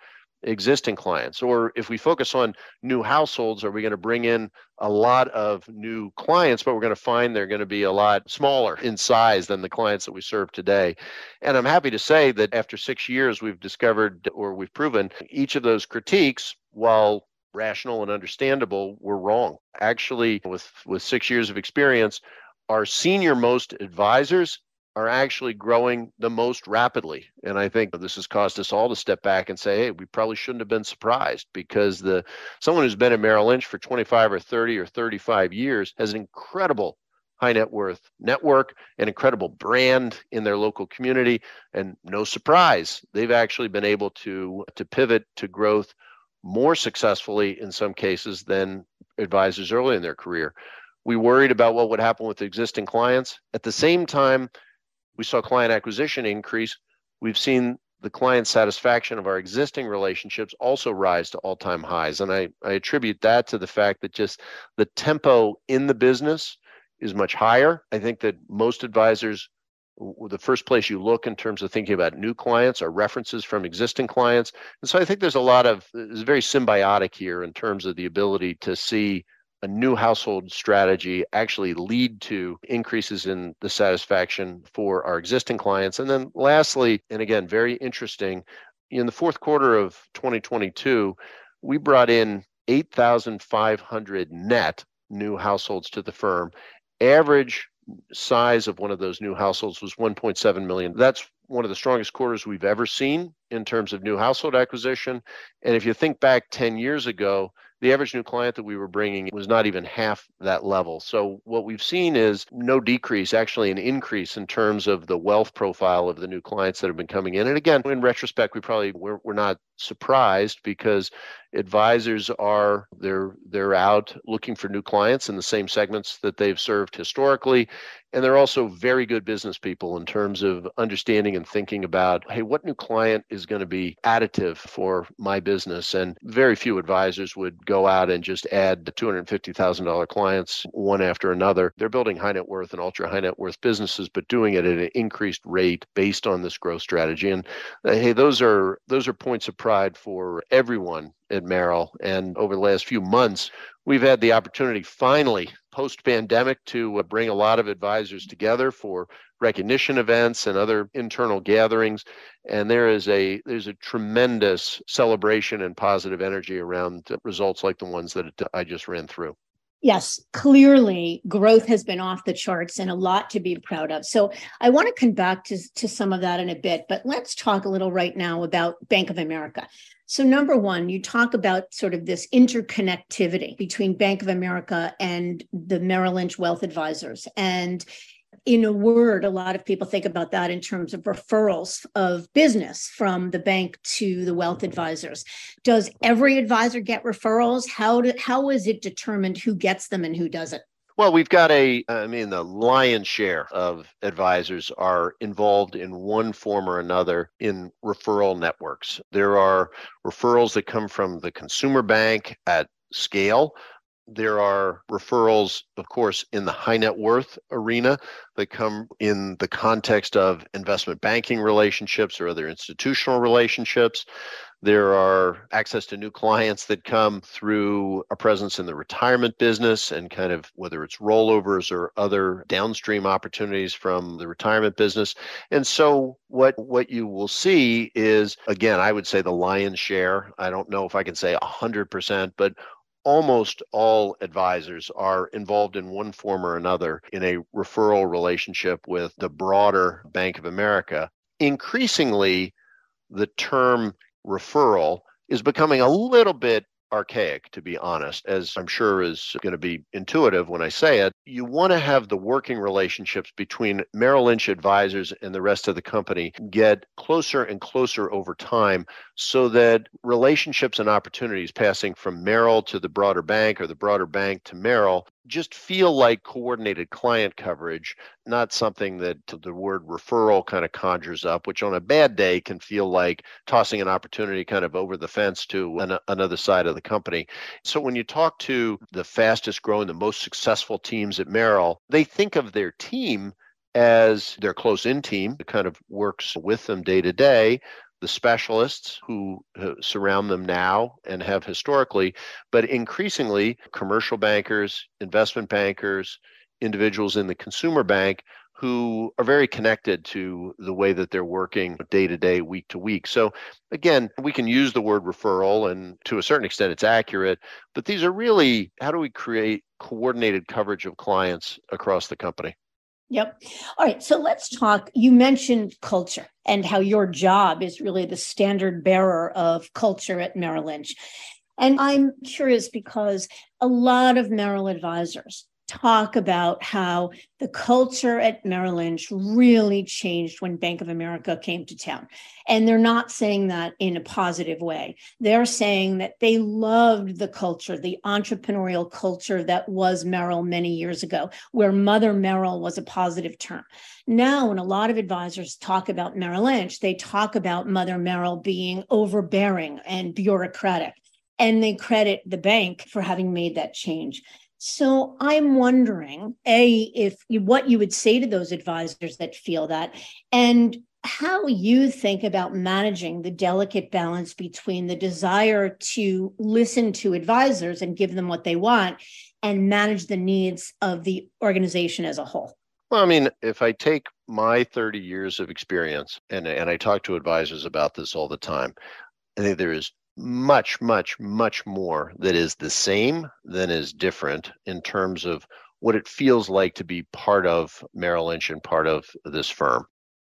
B: existing clients? Or if we focus on new households, are we going to bring in a lot of new clients, but we're going to find they're going to be a lot smaller in size than the clients that we serve today? And I'm happy to say that after six years, we've discovered or we've proven each of those critiques, while rational and understandable, were wrong. Actually, with, with six years of experience, our senior most advisors are actually growing the most rapidly. And I think this has caused us all to step back and say, hey, we probably shouldn't have been surprised because the someone who's been at Merrill Lynch for 25 or 30 or 35 years has an incredible high net worth network, an incredible brand in their local community. And no surprise, they've actually been able to to pivot to growth more successfully in some cases than advisors early in their career. We worried about what would happen with existing clients. At the same time, we saw client acquisition increase. We've seen the client satisfaction of our existing relationships also rise to all-time highs. And I, I attribute that to the fact that just the tempo in the business is much higher. I think that most advisors the first place you look in terms of thinking about new clients are references from existing clients. And so I think there's a lot of it's very symbiotic here in terms of the ability to see a new household strategy actually lead to increases in the satisfaction for our existing clients. And then lastly, and again, very interesting, in the fourth quarter of 2022, we brought in 8,500 net new households to the firm. Average size of one of those new households was 1.7 million. That's one of the strongest quarters we've ever seen in terms of new household acquisition. And if you think back 10 years ago, the average new client that we were bringing was not even half that level. So what we've seen is no decrease, actually an increase in terms of the wealth profile of the new clients that have been coming in. And again, in retrospect, we probably we're, we're not surprised because advisors are they're they're out looking for new clients in the same segments that they've served historically. And they're also very good business people in terms of understanding and thinking about hey what new client is going to be additive for my business? And very few advisors would go out and just add $250,000 clients one after another. They're building high net worth and ultra high net worth businesses but doing it at an increased rate based on this growth strategy. And uh, hey those are those are points of pride for everyone at Merrill. And over the last few months we've had the opportunity finally post pandemic to uh, bring a lot of advisors together for recognition events and other internal gatherings. And there is a there's a tremendous celebration and positive energy around results like the ones that I just ran through
A: Yes, clearly growth has been off the charts and a lot to be proud of. So I want to come back to, to some of that in a bit, but let's talk a little right now about Bank of America. So, number one, you talk about sort of this interconnectivity between Bank of America and the Merrill Lynch Wealth Advisors. And in a word, a lot of people think about that in terms of referrals of business from the bank to the wealth advisors. Does every advisor get referrals? How do, how is it determined who gets them and who doesn't?
B: Well, we've got a, I mean, the lion's share of advisors are involved in one form or another in referral networks. There are referrals that come from the consumer bank at scale. There are referrals, of course, in the high net worth arena that come in the context of investment banking relationships or other institutional relationships. There are access to new clients that come through a presence in the retirement business and kind of whether it's rollovers or other downstream opportunities from the retirement business. And so what what you will see is again, I would say the lion's share. I don't know if I can say 100%, but almost all advisors are involved in one form or another in a referral relationship with the broader Bank of America. Increasingly, the term referral is becoming a little bit archaic, to be honest, as I'm sure is going to be intuitive when I say it. You want to have the working relationships between Merrill Lynch advisors and the rest of the company get closer and closer over time so that relationships and opportunities passing from Merrill to the broader bank or the broader bank to Merrill just feel like coordinated client coverage, not something that the word referral kind of conjures up, which on a bad day can feel like tossing an opportunity kind of over the fence to an, another side of the company. So when you talk to the fastest growing, the most successful teams at Merrill, they think of their team as their close in team that kind of works with them day to day the specialists who uh, surround them now and have historically, but increasingly commercial bankers, investment bankers, individuals in the consumer bank who are very connected to the way that they're working day to day, week to week. So, again, we can use the word referral, and to a certain extent, it's accurate, but these are really how do we create coordinated coverage of clients across the company?
A: Yep. All right. So let's talk. You mentioned culture and how your job is really the standard bearer of culture at Merrill Lynch. And I'm curious because a lot of Merrill advisors talk about how the culture at Merrill Lynch really changed when Bank of America came to town. And they're not saying that in a positive way. They're saying that they loved the culture, the entrepreneurial culture that was Merrill many years ago, where Mother Merrill was a positive term. Now, when a lot of advisors talk about Merrill Lynch, they talk about Mother Merrill being overbearing and bureaucratic. And they credit the bank for having made that change. So I'm wondering, A, if what you would say to those advisors that feel that, and how you think about managing the delicate balance between the desire to listen to advisors and give them what they want and manage the needs of the organization as a whole.
B: Well, I mean, if I take my 30 years of experience and, and I talk to advisors about this all the time, I think there is much, much, much more that is the same than is different in terms of what it feels like to be part of Merrill Lynch and part of this firm.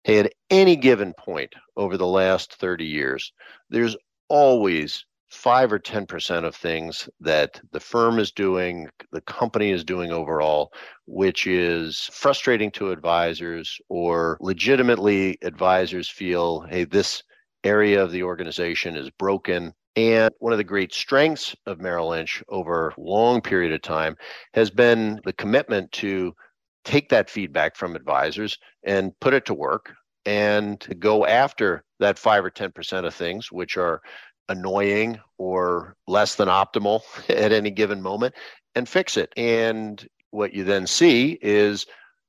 B: Hey, at any given point over the last 30 years, there's always five or 10% of things that the firm is doing, the company is doing overall, which is frustrating to advisors or legitimately advisors feel, hey, this area of the organization is broken. And one of the great strengths of Merrill Lynch over a long period of time has been the commitment to take that feedback from advisors and put it to work and to go after that five or 10% of things which are annoying or less than optimal at any given moment and fix it. And what you then see is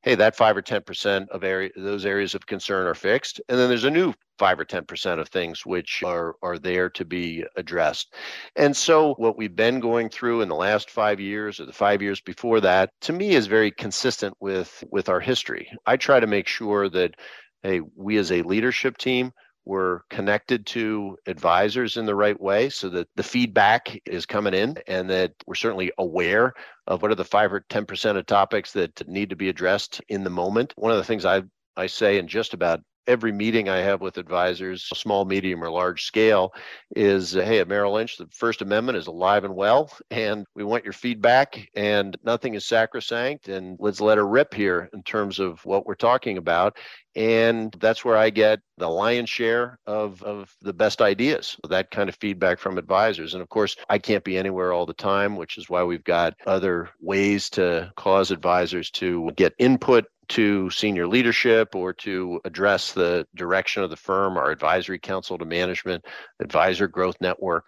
B: hey, that five or 10% of area, those areas of concern are fixed. And then there's a new five or 10% of things which are, are there to be addressed. And so what we've been going through in the last five years or the five years before that, to me is very consistent with, with our history. I try to make sure that, hey, we as a leadership team, we're connected to advisors in the right way so that the feedback is coming in and that we're certainly aware of what are the five or 10% of topics that need to be addressed in the moment. One of the things I, I say in just about every meeting I have with advisors, small, medium, or large scale, is hey, at Merrill Lynch, the First Amendment is alive and well, and we want your feedback, and nothing is sacrosanct, and let's let her rip here in terms of what we're talking about. And that's where I get the lion's share of, of the best ideas, that kind of feedback from advisors. And of course, I can't be anywhere all the time, which is why we've got other ways to cause advisors to get input to senior leadership or to address the direction of the firm, our advisory council to management, advisor growth network.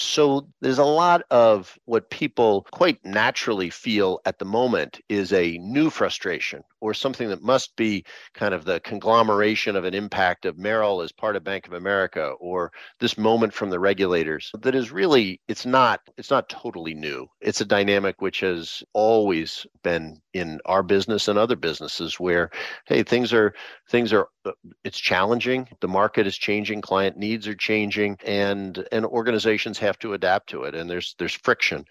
B: So there's a lot of what people quite naturally feel at the moment is a new frustration or something that must be kind of the conglomeration of an impact of Merrill as part of Bank of America or this moment from the regulators that is really it's not it's not totally new. It's a dynamic which has always been in our business and other businesses where hey things are things are uh, it's challenging. The market is changing. Client needs are changing. And and organizations have to adapt to it and there's there's friction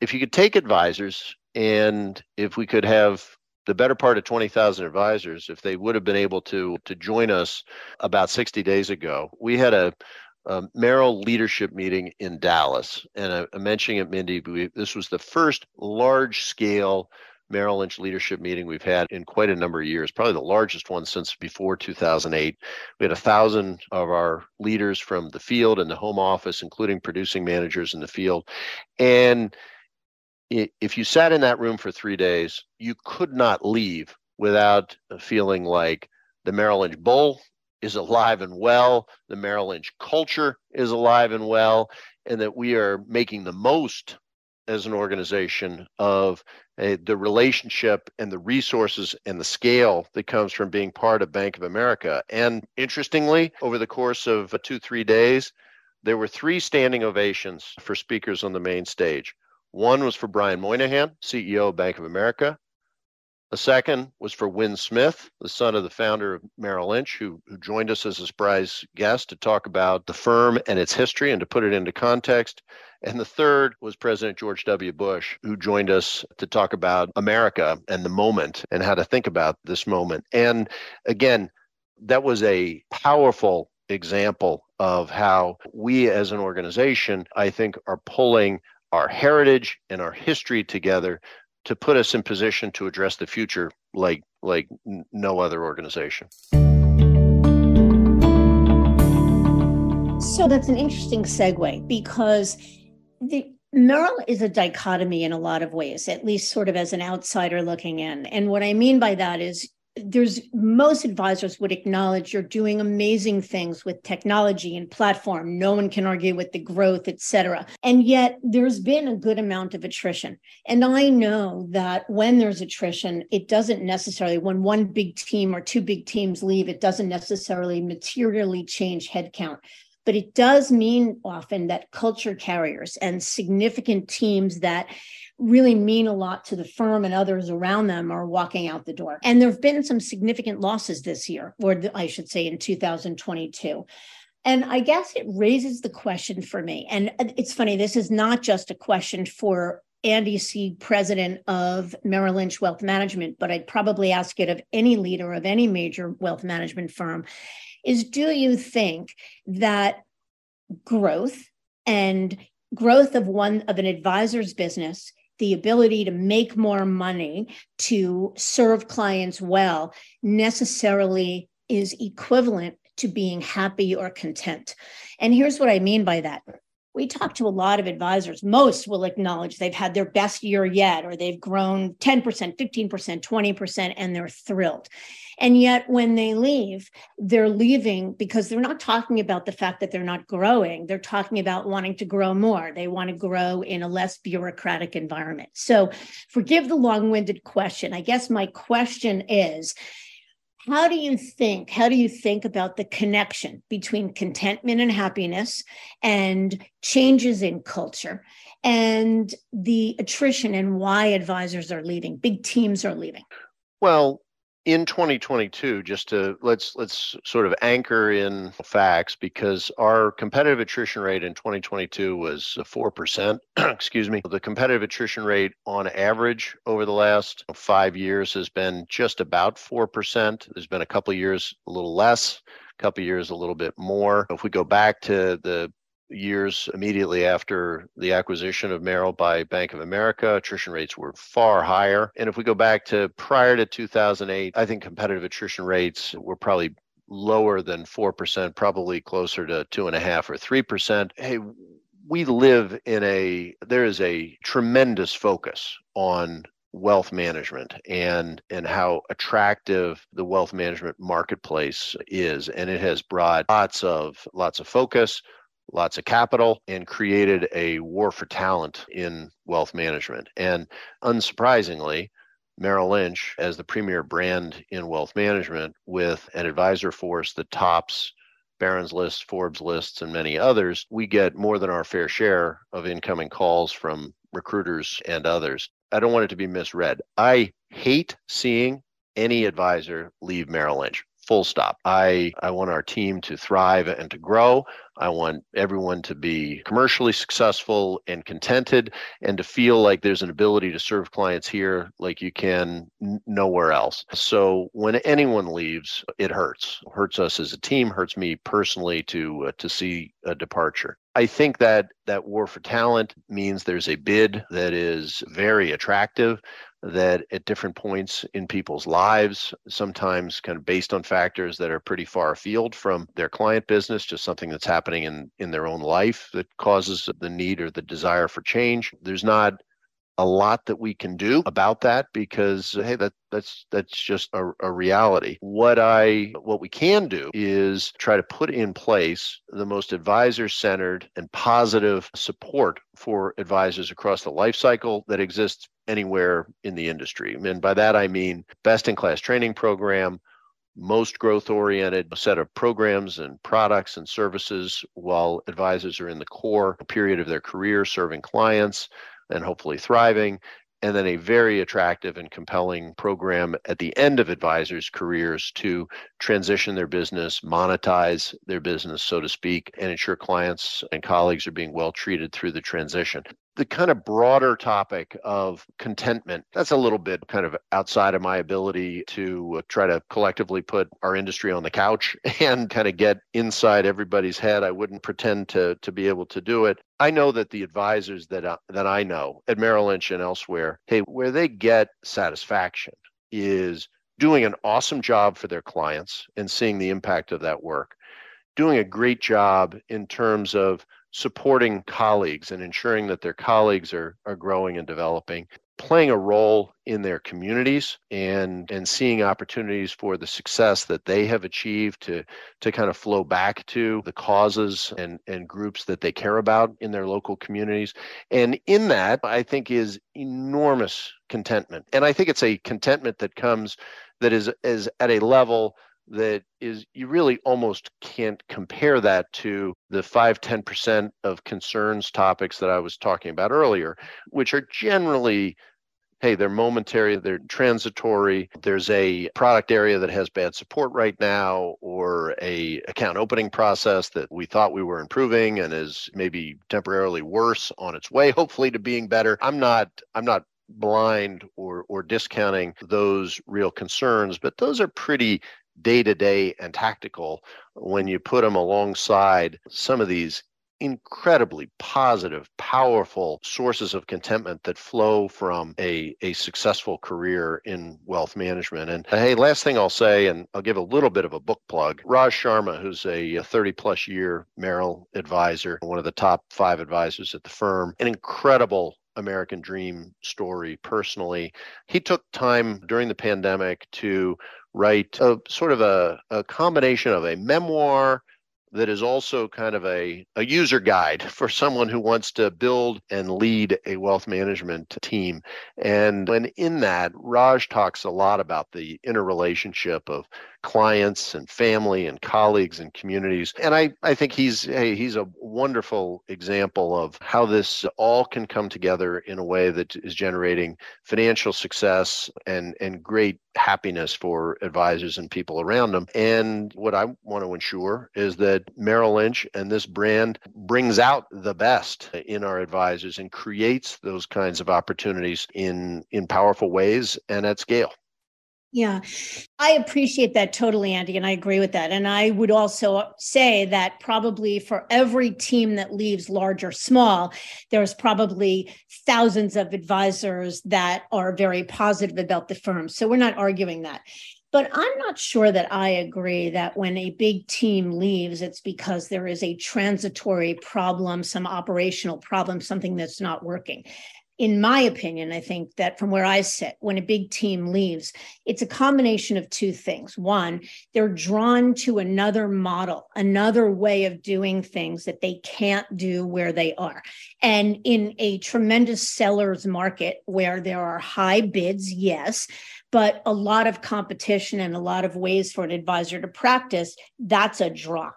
B: if you could take advisors and if we could have the better part of 20,000 advisors if they would have been able to to join us about 60 days ago we had a um, Merrill leadership meeting in Dallas. And I, am mentioning it, Mindy, we, this was the first large scale Merrill Lynch leadership meeting we've had in quite a number of years, probably the largest one since before 2008. We had a thousand of our leaders from the field and the home office, including producing managers in the field. And if you sat in that room for three days, you could not leave without feeling like the Merrill Lynch Bull is alive and well, the Merrill Lynch culture is alive and well, and that we are making the most as an organization of uh, the relationship and the resources and the scale that comes from being part of Bank of America. And interestingly, over the course of uh, two, three days, there were three standing ovations for speakers on the main stage. One was for Brian Moynihan, CEO of Bank of America. A second was for Win Smith, the son of the founder of Merrill Lynch, who, who joined us as a surprise guest to talk about the firm and its history and to put it into context. And the third was President George W. Bush, who joined us to talk about America and the moment and how to think about this moment. And again, that was a powerful example of how we as an organization, I think, are pulling our heritage and our history together to put us in position to address the future like like no other organization.
A: So that's an interesting segue because the Merrill is a dichotomy in a lot of ways, at least sort of as an outsider looking in. And what I mean by that is there's most advisors would acknowledge you're doing amazing things with technology and platform. No one can argue with the growth et cetera. And yet there's been a good amount of attrition. And i know that when there's attrition it doesn't necessarily when one big team or two big teams leave it doesn't necessarily materially change headcount but it does mean often that culture carriers and significant teams that really mean a lot to the firm and others around them are walking out the door. And there have been some significant losses this year, or I should say in 2022. And I guess it raises the question for me. And it's funny, this is not just a question for Andy Sieg, president of Merrill Lynch Wealth Management, but I'd probably ask it of any leader of any major wealth management firm is do you think that growth and growth of one of an advisor's business the ability to make more money to serve clients well necessarily is equivalent to being happy or content. And here's what I mean by that. We talk to a lot of advisors. Most will acknowledge they've had their best year yet, or they've grown 10%, 15%, 20%, and they're thrilled. And yet, when they leave, they're leaving because they're not talking about the fact that they're not growing. They're talking about wanting to grow more. They want to grow in a less bureaucratic environment. So, forgive the long winded question. I guess my question is how do you think how do you think about the connection between contentment and happiness and changes in culture and the attrition and why advisors are leaving big teams are leaving?
B: Well in 2022 just to let's let's sort of anchor in facts because our competitive attrition rate in 2022 was 4% excuse me. The competitive attrition rate on average over the last 5 years has been just about 4% there's been a couple years a little less a couple years a little bit more. If we go back to the years immediately after the acquisition of Merrill by Bank of America, attrition rates were far higher. And if we go back to prior to 2008, I think competitive attrition rates were probably lower than 4%, probably closer to two and a half or 3%. Hey, we live in a, there is a tremendous focus on wealth management and and how attractive the wealth management marketplace is and it has brought lots of lots of focus lots of capital and created a war for talent in wealth management. And unsurprisingly, Merrill Lynch, as the premier brand in wealth management, with an advisor force that tops Barron's List, Forbes lists, and many others, we get more than our fair share of incoming calls from recruiters and others. I don't want it to be misread. I hate seeing any advisor leave Merrill Lynch full stop. I, I want our team to thrive and to grow. I want everyone to be commercially successful and contented and to feel like there's an ability to serve clients here like you can nowhere else. So when anyone leaves, it hurts. It hurts us as a team, hurts me personally to uh, to see a departure. I think that that war for talent means there's a bid that is very attractive that at different points in people's lives, sometimes kind of based on factors that are pretty far afield from their client business, just something that's happening in, in their own life that causes the need or the desire for change. There's not a lot that we can do about that because hey that that's that's just a, a reality what i what we can do is try to put in place the most advisor centered and positive support for advisors across the life cycle that exists anywhere in the industry. And by that i mean best in class training program most growth oriented set of programs and products and services while advisors are in the core period of their career serving clients and hopefully thriving and then a very attractive and compelling program at the end of advisors' careers to transition their business, monetize their business, so to speak, and ensure clients and colleagues are being well treated through the transition the kind of broader topic of contentment that's a little bit kind of outside of my ability to uh, try to collectively put our industry on the couch and kind of get inside everybody's head i wouldn't pretend to to be able to do it. I know that the advisors that I, that i know at merrill lynch and elsewhere hey where they get satisfaction is doing an awesome job for their clients and seeing the impact of that work doing a great job in terms of supporting colleagues and ensuring that their colleagues are, are growing and developing playing a role in their communities and and seeing opportunities for the success that they have achieved to to kind of flow back to the causes and and groups that they care about in their local communities. And in that i think is enormous contentment. And i think it's a contentment that comes that is is at a level that is you really almost can't compare that to the 5 10% of concerns topics that I was talking about earlier which are generally hey they're momentary they're transitory there's a product area that has bad support right now or a account opening process that we thought we were improving and is maybe temporarily worse on its way hopefully to being better. I'm not i'm not blind or or discounting those real concerns but those are pretty day to day and tactical when you put them alongside some of these incredibly positive, powerful sources of contentment that flow from a, a successful career in wealth management. And hey, last thing I'll say, and I'll give a little bit of a book plug Raj Sharma, who's a 30 plus year Merrill advisor, one of the top five advisors at the firm, an incredible American Dream story personally. He took time during the pandemic to write a sort of a, a combination of a memoir that is also kind of a, a user guide for someone who wants to build and lead a wealth management team. And when in that, Raj talks a lot about the interrelationship of clients and family and colleagues and communities. And I, I think he's hey, he's a wonderful example of how this all can come together in a way that is generating financial success and, and great happiness for advisors and people around them. And what I want to ensure is that Merrill Lynch and this brand brings out the best in our advisors and creates those kinds of opportunities in in powerful ways and at scale.
A: Yeah, I appreciate that totally, Andy, and I agree with that. And I would also say that probably for every team that leaves, large or small, there's probably thousands of advisors that are very positive about the firm. So we're not arguing that. But I'm not sure that I agree that when a big team leaves, it's because there is a transitory problem, some operational problem, something that's not working in my opinion, I think that from where I sit, when a big team leaves, it's a combination of two things. One, they're drawn to another model, another way of doing things that they can't do where they are. And in a tremendous seller's market where there are high bids, yes, but a lot of competition and a lot of ways for an advisor to practice, that's a draw.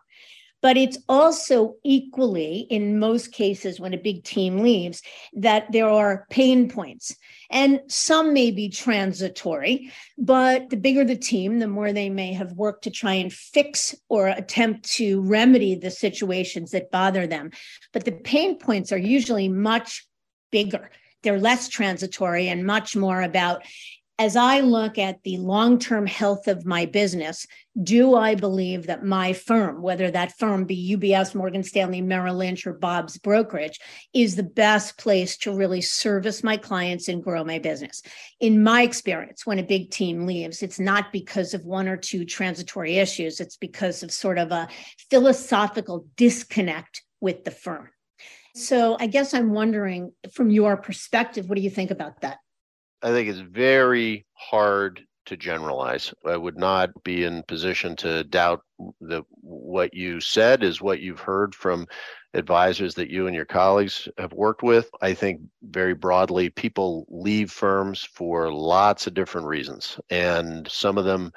A: But it's also equally, in most cases, when a big team leaves, that there are pain points. And some may be transitory, but the bigger the team, the more they may have worked to try and fix or attempt to remedy the situations that bother them. But the pain points are usually much bigger. They're less transitory and much more about as I look at the long term health of my business, do I believe that my firm, whether that firm be UBS, Morgan Stanley, Merrill Lynch, or Bob's Brokerage, is the best place to really service my clients and grow my business? In my experience, when a big team leaves, it's not because of one or two transitory issues, it's because of sort of a philosophical disconnect with the firm. So I guess I'm wondering from your perspective, what do you think about that?
B: I think it's very hard to generalize. I would not be in position to doubt that what you said is what you've heard from advisors that you and your colleagues have worked with. I think very broadly, people leave firms for lots of different reasons, and some of them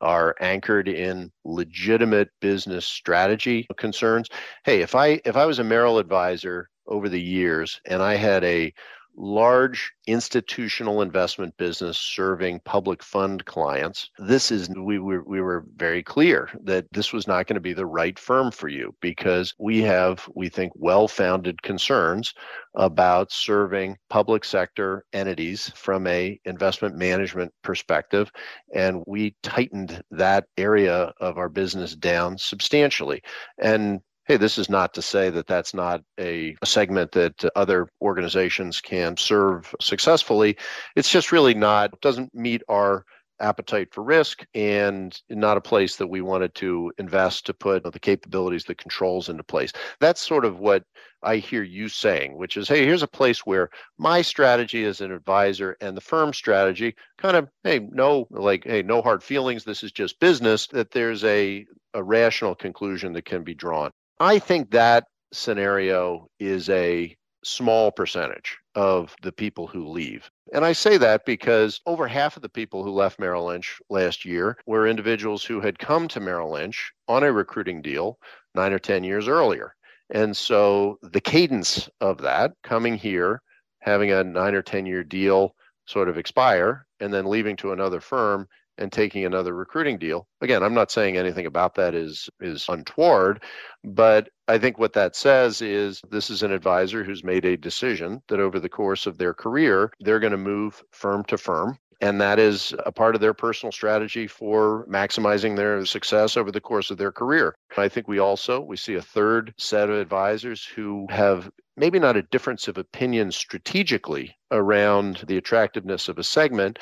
B: are anchored in legitimate business strategy concerns. Hey, if I if I was a Merrill advisor over the years and I had a large institutional investment business serving public fund clients. This is we were we were very clear that this was not going to be the right firm for you because we have we think well-founded concerns about serving public sector entities from a investment management perspective and we tightened that area of our business down substantially. And hey, this is not to say that that's not a, a, segment that uh, other organizations can serve successfully. It's just really not, doesn't meet our appetite for risk and not a place that we wanted to invest to put the capabilities, the controls into place. That's sort of what I hear you saying, which is, hey, here's a place where my strategy as an advisor and the firm strategy kind of, hey, no, like, hey, no hard feelings. This is just business, that there's a, a rational conclusion that can be drawn. I think that scenario is a small percentage of the people who leave. And I say that because over half of the people who left Merrill Lynch last year were individuals who had come to Merrill Lynch on a recruiting deal nine or 10 years earlier. And so the cadence of that coming here, having a nine or 10 year deal sort of expire, and then leaving to another firm and taking another recruiting deal. Again, I'm not saying anything about that is is untoward, but I think what that says is this is an advisor who's made a decision that over the course of their career, they're going to move firm to firm and that is a part of their personal strategy for maximizing their success over the course of their career. I think we also we see a third set of advisors who have maybe not a difference of opinion strategically around the attractiveness of a segment,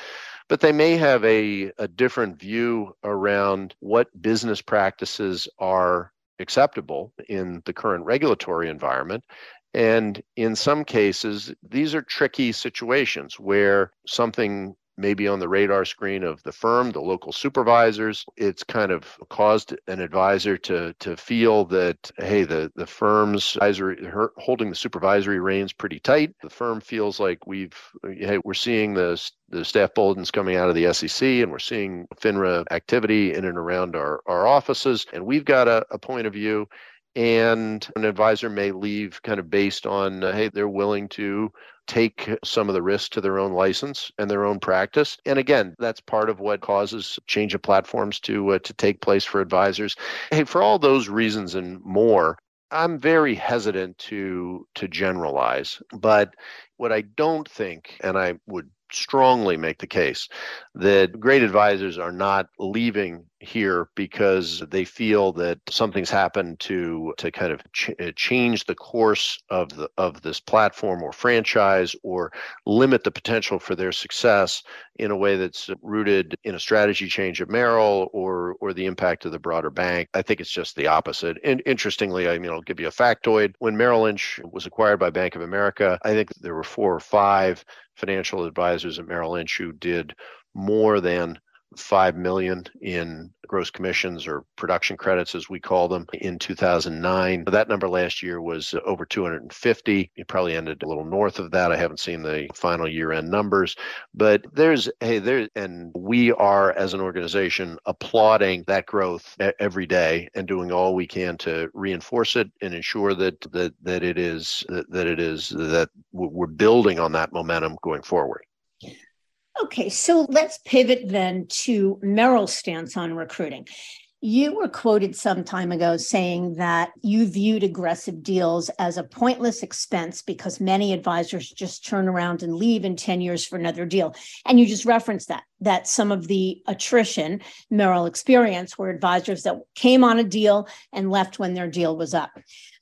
B: but they may have a, a different view around what business practices are acceptable in the current regulatory environment. And in some cases, these are tricky situations where something maybe on the radar screen of the firm, the local supervisors. It's kind of caused an advisor to to feel that hey, the the firm's advisory holding the supervisory reins pretty tight. The firm feels like we've hey, we're seeing the the staff bulletins coming out of the SEC, and we're seeing FINRA activity in and around our our offices, and we've got a, a point of view and an advisor may leave kind of based on uh, hey they're willing to take some of the risk to their own license and their own practice. And again, that's part of what causes change of platforms to uh, to take place for advisors. Hey, for all those reasons and more, I'm very hesitant to to generalize, but what I don't think and I would strongly make the case that great advisors are not leaving here because they feel that something's happened to to kind of ch- uh, change the course of the of this platform or franchise or limit the potential for their success in a way that's rooted in a strategy change of Merrill or or the impact of the broader bank. I think it's just the opposite. And interestingly, I mean, I'll give you a factoid. When Merrill Lynch was acquired by Bank of America, I think there were four or five financial advisors at Merrill Lynch who did more than 5 million in gross commissions or production credits as we call them in 2009 that number last year was over 250 it probably ended a little north of that. I haven't seen the final year end numbers. But there's hey there and we are as an organization applauding that growth every day and doing all we can to reinforce it and ensure that that that it is that it is that we're building on that momentum going forward
A: Okay, so let's pivot then to Merrill's stance on recruiting. You were quoted some time ago saying that you viewed aggressive deals as a pointless expense because many advisors just turn around and leave in 10 years for another deal. And you just referenced that, that some of the attrition Merrill experienced were advisors that came on a deal and left when their deal was up.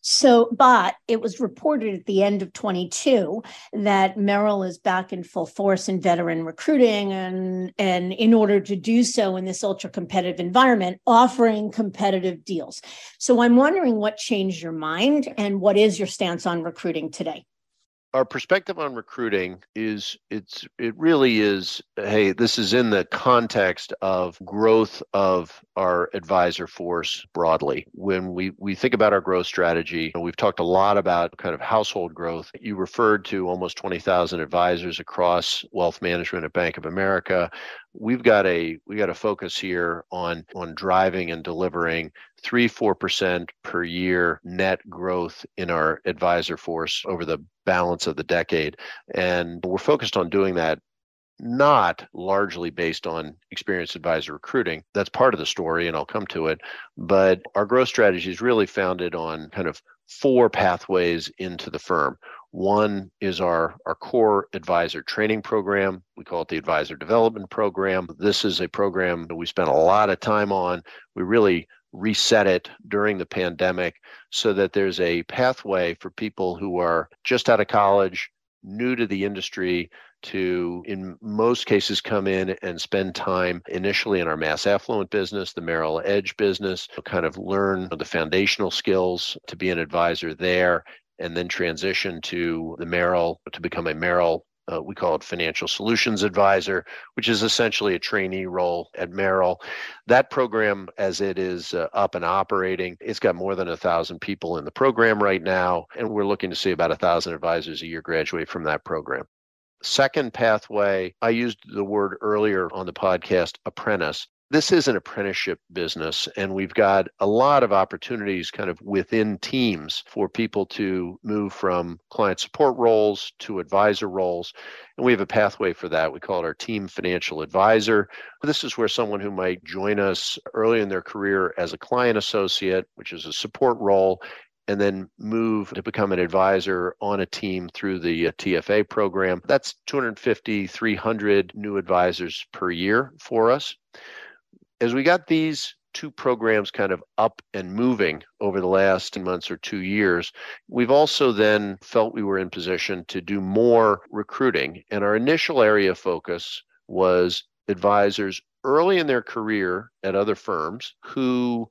A: So, but it was reported at the end of 22 that Merrill is back in full force in veteran recruiting and, and in order to do so in this ultra competitive environment, offering competitive deals. So I'm wondering what changed your mind and what is your stance on recruiting today?
B: Our perspective on recruiting is it's it really is hey this is in the context of growth of our advisor force broadly. When we we think about our growth strategy we've talked a lot about kind of household growth. You referred to almost 20,000 advisors across wealth management at Bank of America we've got a we got a focus here on on driving and delivering three four percent per year net growth in our advisor force over the balance of the decade and we're focused on doing that not largely based on experienced advisor recruiting. That's part of the story, and I'll come to it. But our growth strategy is really founded on kind of four pathways into the firm. One is our, our core advisor training program. We call it the Advisor Development Program. This is a program that we spent a lot of time on. We really reset it during the pandemic so that there's a pathway for people who are just out of college, new to the industry, to, in most cases, come in and spend time initially in our mass affluent business, the Merrill Edge business, kind of learn the foundational skills to be an advisor there, and then transition to the Merrill to become a Merrill. Uh, we call it financial solutions advisor, which is essentially a trainee role at Merrill. That program, as it is uh, up and operating, it's got more than a thousand people in the program right now, and we're looking to see about a thousand advisors a year graduate from that program. Second pathway, I used the word earlier on the podcast, apprentice this is an apprenticeship business, and we've got a lot of opportunities kind of within teams for people to move from client support roles to advisor roles. And we have a pathway for that. We call it our team financial advisor. This is where someone who might join us early in their career as a client associate, which is a support role, and then move to become an advisor on a team through the uh, TFA program. That's 250, 300 new advisors per year for us as we got these two programs kind of up and moving over the last months or two years, we've also then felt we were in position to do more recruiting. And our initial area of focus was advisors early in their career at other firms who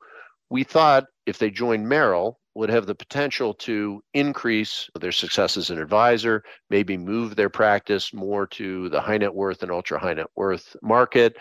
B: we thought if they joined Merrill would have the potential to increase their success as an advisor, maybe move their practice more to the high net worth and ultra high net worth market,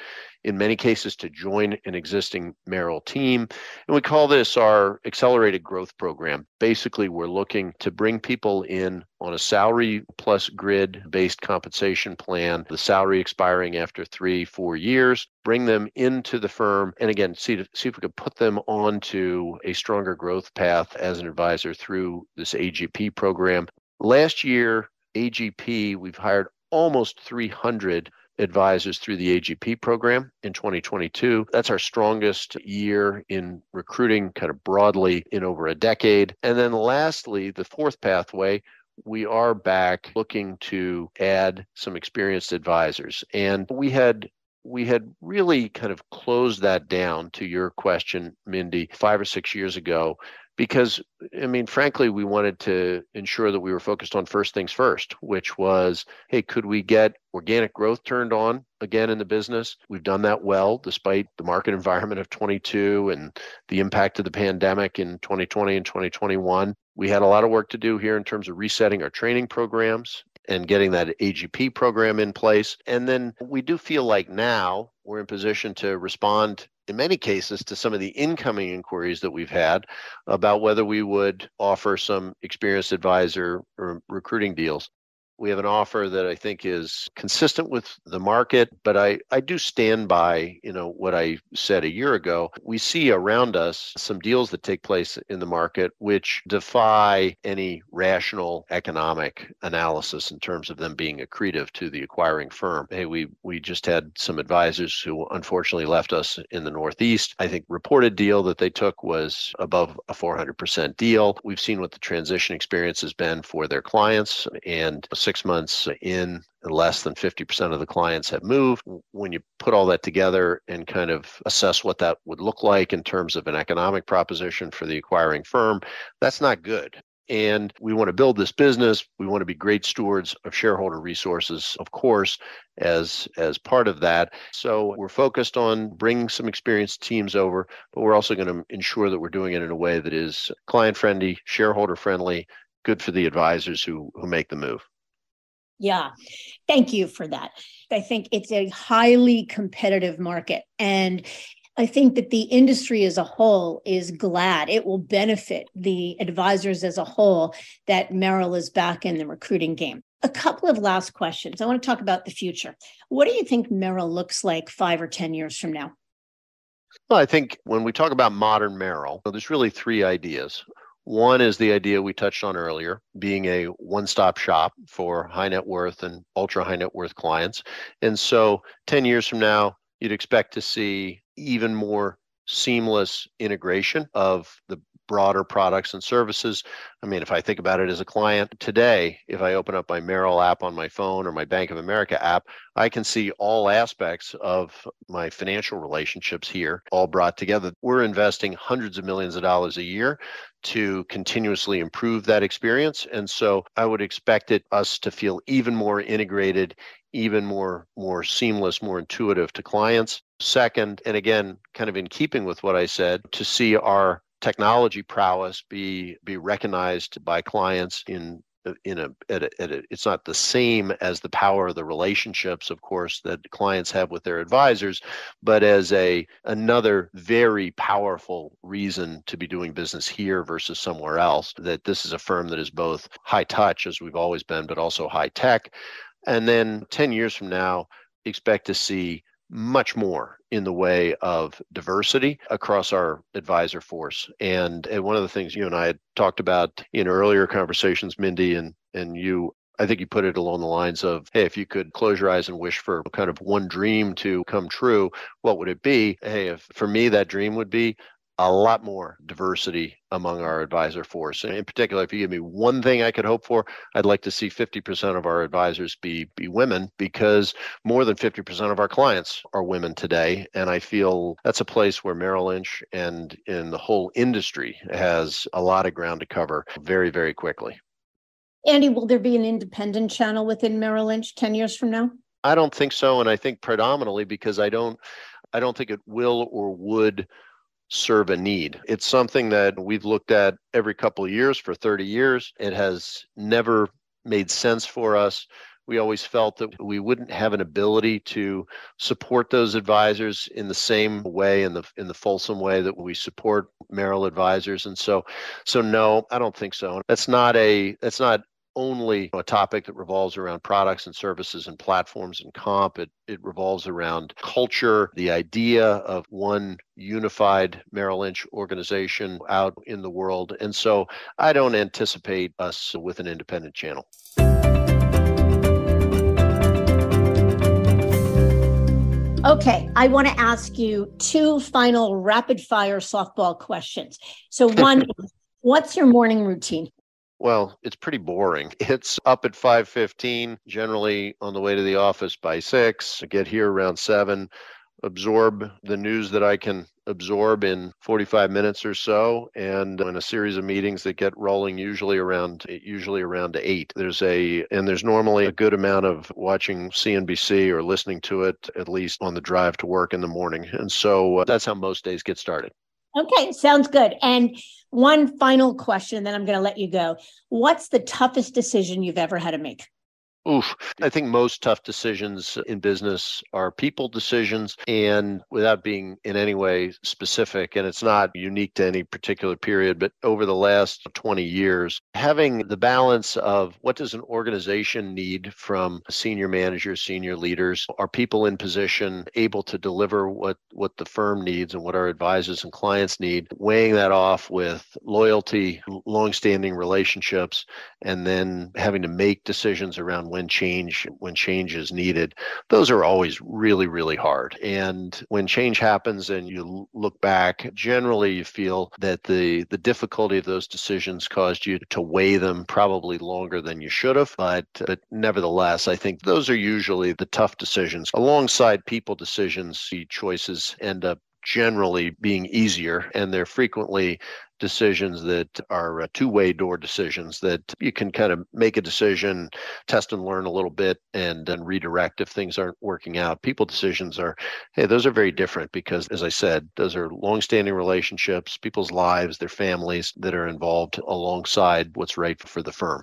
B: in many cases to join an existing Merrill team. And we call this our accelerated growth program. Basically, we're looking to bring people in on a salary plus grid based compensation plan, the salary expiring after three, four years, bring them into the firm, and again, see, to, see if we can put them onto a stronger growth path as an advisor through this AGP program. Last year, AGP, we've hired almost 300 advisors through the AGP program in 2022. That's our strongest year in recruiting, kind of broadly, in over a decade. And then lastly, the fourth pathway, we are back looking to add some experienced advisors. And we had we had really kind of closed that down to your question, Mindy, five or six years ago because I mean, frankly, we wanted to ensure that we were focused on first things first, which was, hey, could we get organic growth turned on again in the business? We've done that well despite the market environment of 22 and the impact of the pandemic in 2020 and 2021. We had a lot of work to do here in terms of resetting our training programs and getting that AGP program in place. And then we do feel like now we're in position to respond in many cases to some of the incoming inquiries that we've had about whether we would offer some experienced advisor or recruiting deals. We have an offer that I think is consistent with the market, but I, I do stand by, you know, what I said a year ago. We see around us some deals that take place in the market which defy any rational economic analysis in terms of them being accretive to the acquiring firm. Hey, we we just had some advisors who unfortunately left us in the Northeast. I think reported deal that they took was above a 400% deal. We've seen what the transition experience has been for their clients and six months in, less than 50% of the clients have moved. When you put all that together and kind of assess what that would look like in terms of an economic proposition for the acquiring firm, that's not good. And we want to build this business. We want to be great stewards of shareholder resources of course as as part of that. So we're focused on bringing some experienced teams over but we're also going to ensure that we're doing it in a way that is client friendly shareholder friendly good for the advisors who who make the move
A: yeah. Thank you for that. I think it's a highly competitive market. And I think that the industry as a whole is glad it will benefit the advisors as a whole that Merrill is back in the recruiting game. A couple of last questions. I want to talk about the future. What do you think Merrill looks like five or 10 years from now?
B: Well, I think when we talk about modern Merrill, there's really three ideas. One is the idea we touched on earlier, being a one stop shop for high net worth and ultra high net worth clients. And so 10 years from now, you'd expect to see even more seamless integration of the broader products and services. I mean, if I think about it as a client today, if I open up my Merrill app on my phone or my Bank of America app, I can see all aspects of my financial relationships here all brought together. We're investing hundreds of millions of dollars a year to continuously improve that experience. And so I would expect it us to feel even more integrated, even more more seamless, more intuitive to clients. Second, and again, kind of in keeping with what I said, to see our technology prowess be be recognized by clients in in a, at a, at a, it's not the same as the power of the relationships of course that clients have with their advisors but as a another very powerful reason to be doing business here versus somewhere else that this is a firm that is both high touch as we've always been but also high tech. And then 10 years from now expect to see much more in the way of diversity across our advisor force. And, and one of the things you and I had talked about in earlier conversations, Mindy and, and you, I think you put it along the lines of, hey, if you could close your eyes and wish for kind of one dream to come true, what would it be? Hey, if for me that dream would be a lot more diversity among our advisor force. And in particular, if you give me one thing I could hope for, I'd like to see 50% of our advisors be be women because more than 50% of our clients are women today. And I feel that's a place where Merrill Lynch and in the whole industry has a lot of ground to cover very, very quickly.
A: Andy, will there be an independent channel within Merrill Lynch 10 years from now?
B: I don't think so. And I think predominantly because I don't I don't think it will or would serve a need. It's something that we've looked at every couple of years for 30 years. It has never made sense for us. We always felt that we wouldn't have an ability to support those advisors in the same way in the in the fulsome way that we support Merrill advisors. And so so no, I don't think so. That's not a that's not only a topic that revolves around products and services and platforms and comp. It, it revolves around culture, the idea of one unified Merrill Lynch organization out in the world. And so I don't anticipate us with an independent channel.
A: Okay, I want to ask you two final rapid fire softball questions. So, one, what's your morning routine?
B: Well, it's pretty boring. It's up at 5:15, generally on the way to the office by 6, I get here around 7, absorb the news that I can absorb in 45 minutes or so and in a series of meetings that get rolling usually around usually around 8 there's a and there's normally a good amount of watching CNBC or listening to it at least on the drive to work in the morning. And so uh, that's how most days get started
A: Okay, sounds good. And one final question, then I'm going to let you go. What's the toughest decision you've ever had to make?
B: Oof. I think most tough decisions in business are people decisions. And without being in any way specific, and it's not unique to any particular period, but over the last 20 years, having the balance of what does an organization need from senior managers, senior leaders? Are people in position able to deliver what, what the firm needs and what our advisors and clients need? Weighing that off with loyalty, longstanding relationships, and then having to make decisions around when change when change is needed those are always really really hard. And when change happens and you look back generally you feel that the the difficulty of those decisions caused you to weigh them probably longer than you should have but, but nevertheless i think those are usually the tough decisions. Alongside people decisions the choices end up generally being easier and they're frequently decisions that are uh, two-way door decisions that you can kind of make a decision test and learn a little bit and then redirect if things aren't working out. People decisions are hey those are very different because as i said those are long-standing relationships people's lives their families that are involved alongside what's right for the firm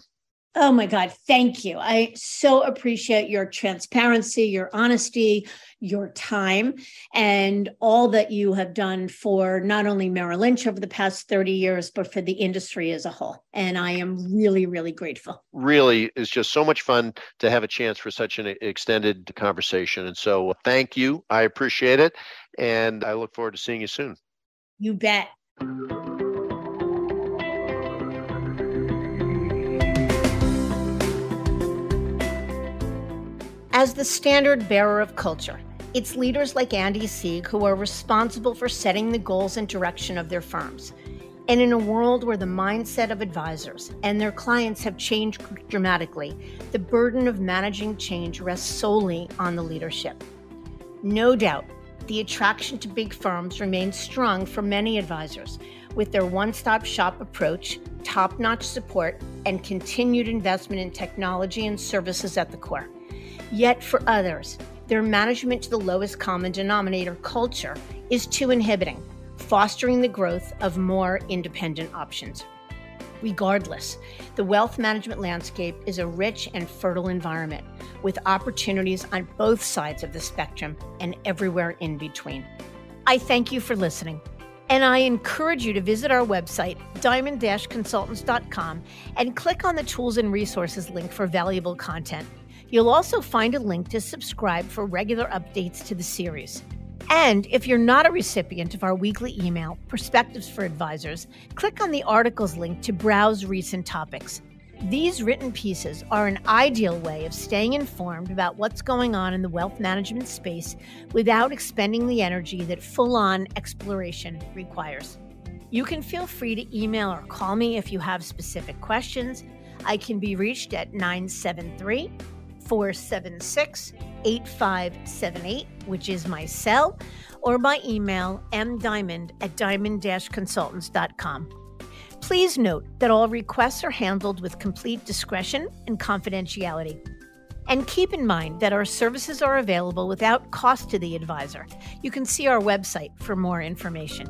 A: Oh my God, thank you. I so appreciate your transparency, your honesty, your time, and all that you have done for not only Merrill Lynch over the past 30 years, but for the industry as a whole. And I am really, really grateful.
B: Really, it's just so much fun to have a chance for such an extended conversation. And so thank you. I appreciate it. And I look forward to seeing you soon.
A: You bet. As the standard bearer of culture, it's leaders like Andy Sieg who are responsible for setting the goals and direction of their firms. And in a world where the mindset of advisors and their clients have changed dramatically, the burden of managing change rests solely on the leadership. No doubt, the attraction to big firms remains strong for many advisors, with their one stop shop approach, top notch support, and continued investment in technology and services at the core. Yet for others, their management to the lowest common denominator culture is too inhibiting, fostering the growth of more independent options. Regardless, the wealth management landscape is a rich and fertile environment with opportunities on both sides of the spectrum and everywhere in between. I thank you for listening, and I encourage you to visit our website, diamond consultants.com, and click on the tools and resources link for valuable content. You'll also find a link to subscribe for regular updates to the series. And if you're not a recipient of our weekly email, Perspectives for Advisors, click on the articles link to browse recent topics. These written pieces are an ideal way of staying informed about what's going on in the wealth management space without expending the energy that full on exploration requires. You can feel free to email or call me if you have specific questions. I can be reached at 973 476 8578, which is my cell, or by email mdiamond at diamond consultants.com. Please note that all requests are handled with complete discretion and confidentiality. And keep in mind that our services are available without cost to the advisor. You can see our website for more information.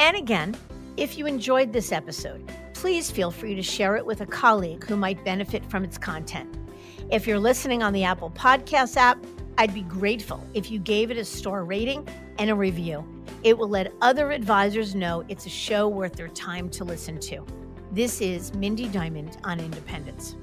A: And again, if you enjoyed this episode, please feel free to share it with a colleague who might benefit from its content. If you're listening on the Apple Podcast app, I'd be grateful if you gave it a star rating and a review. It will let other advisors know it's a show worth their time to listen to. This is Mindy Diamond on Independence.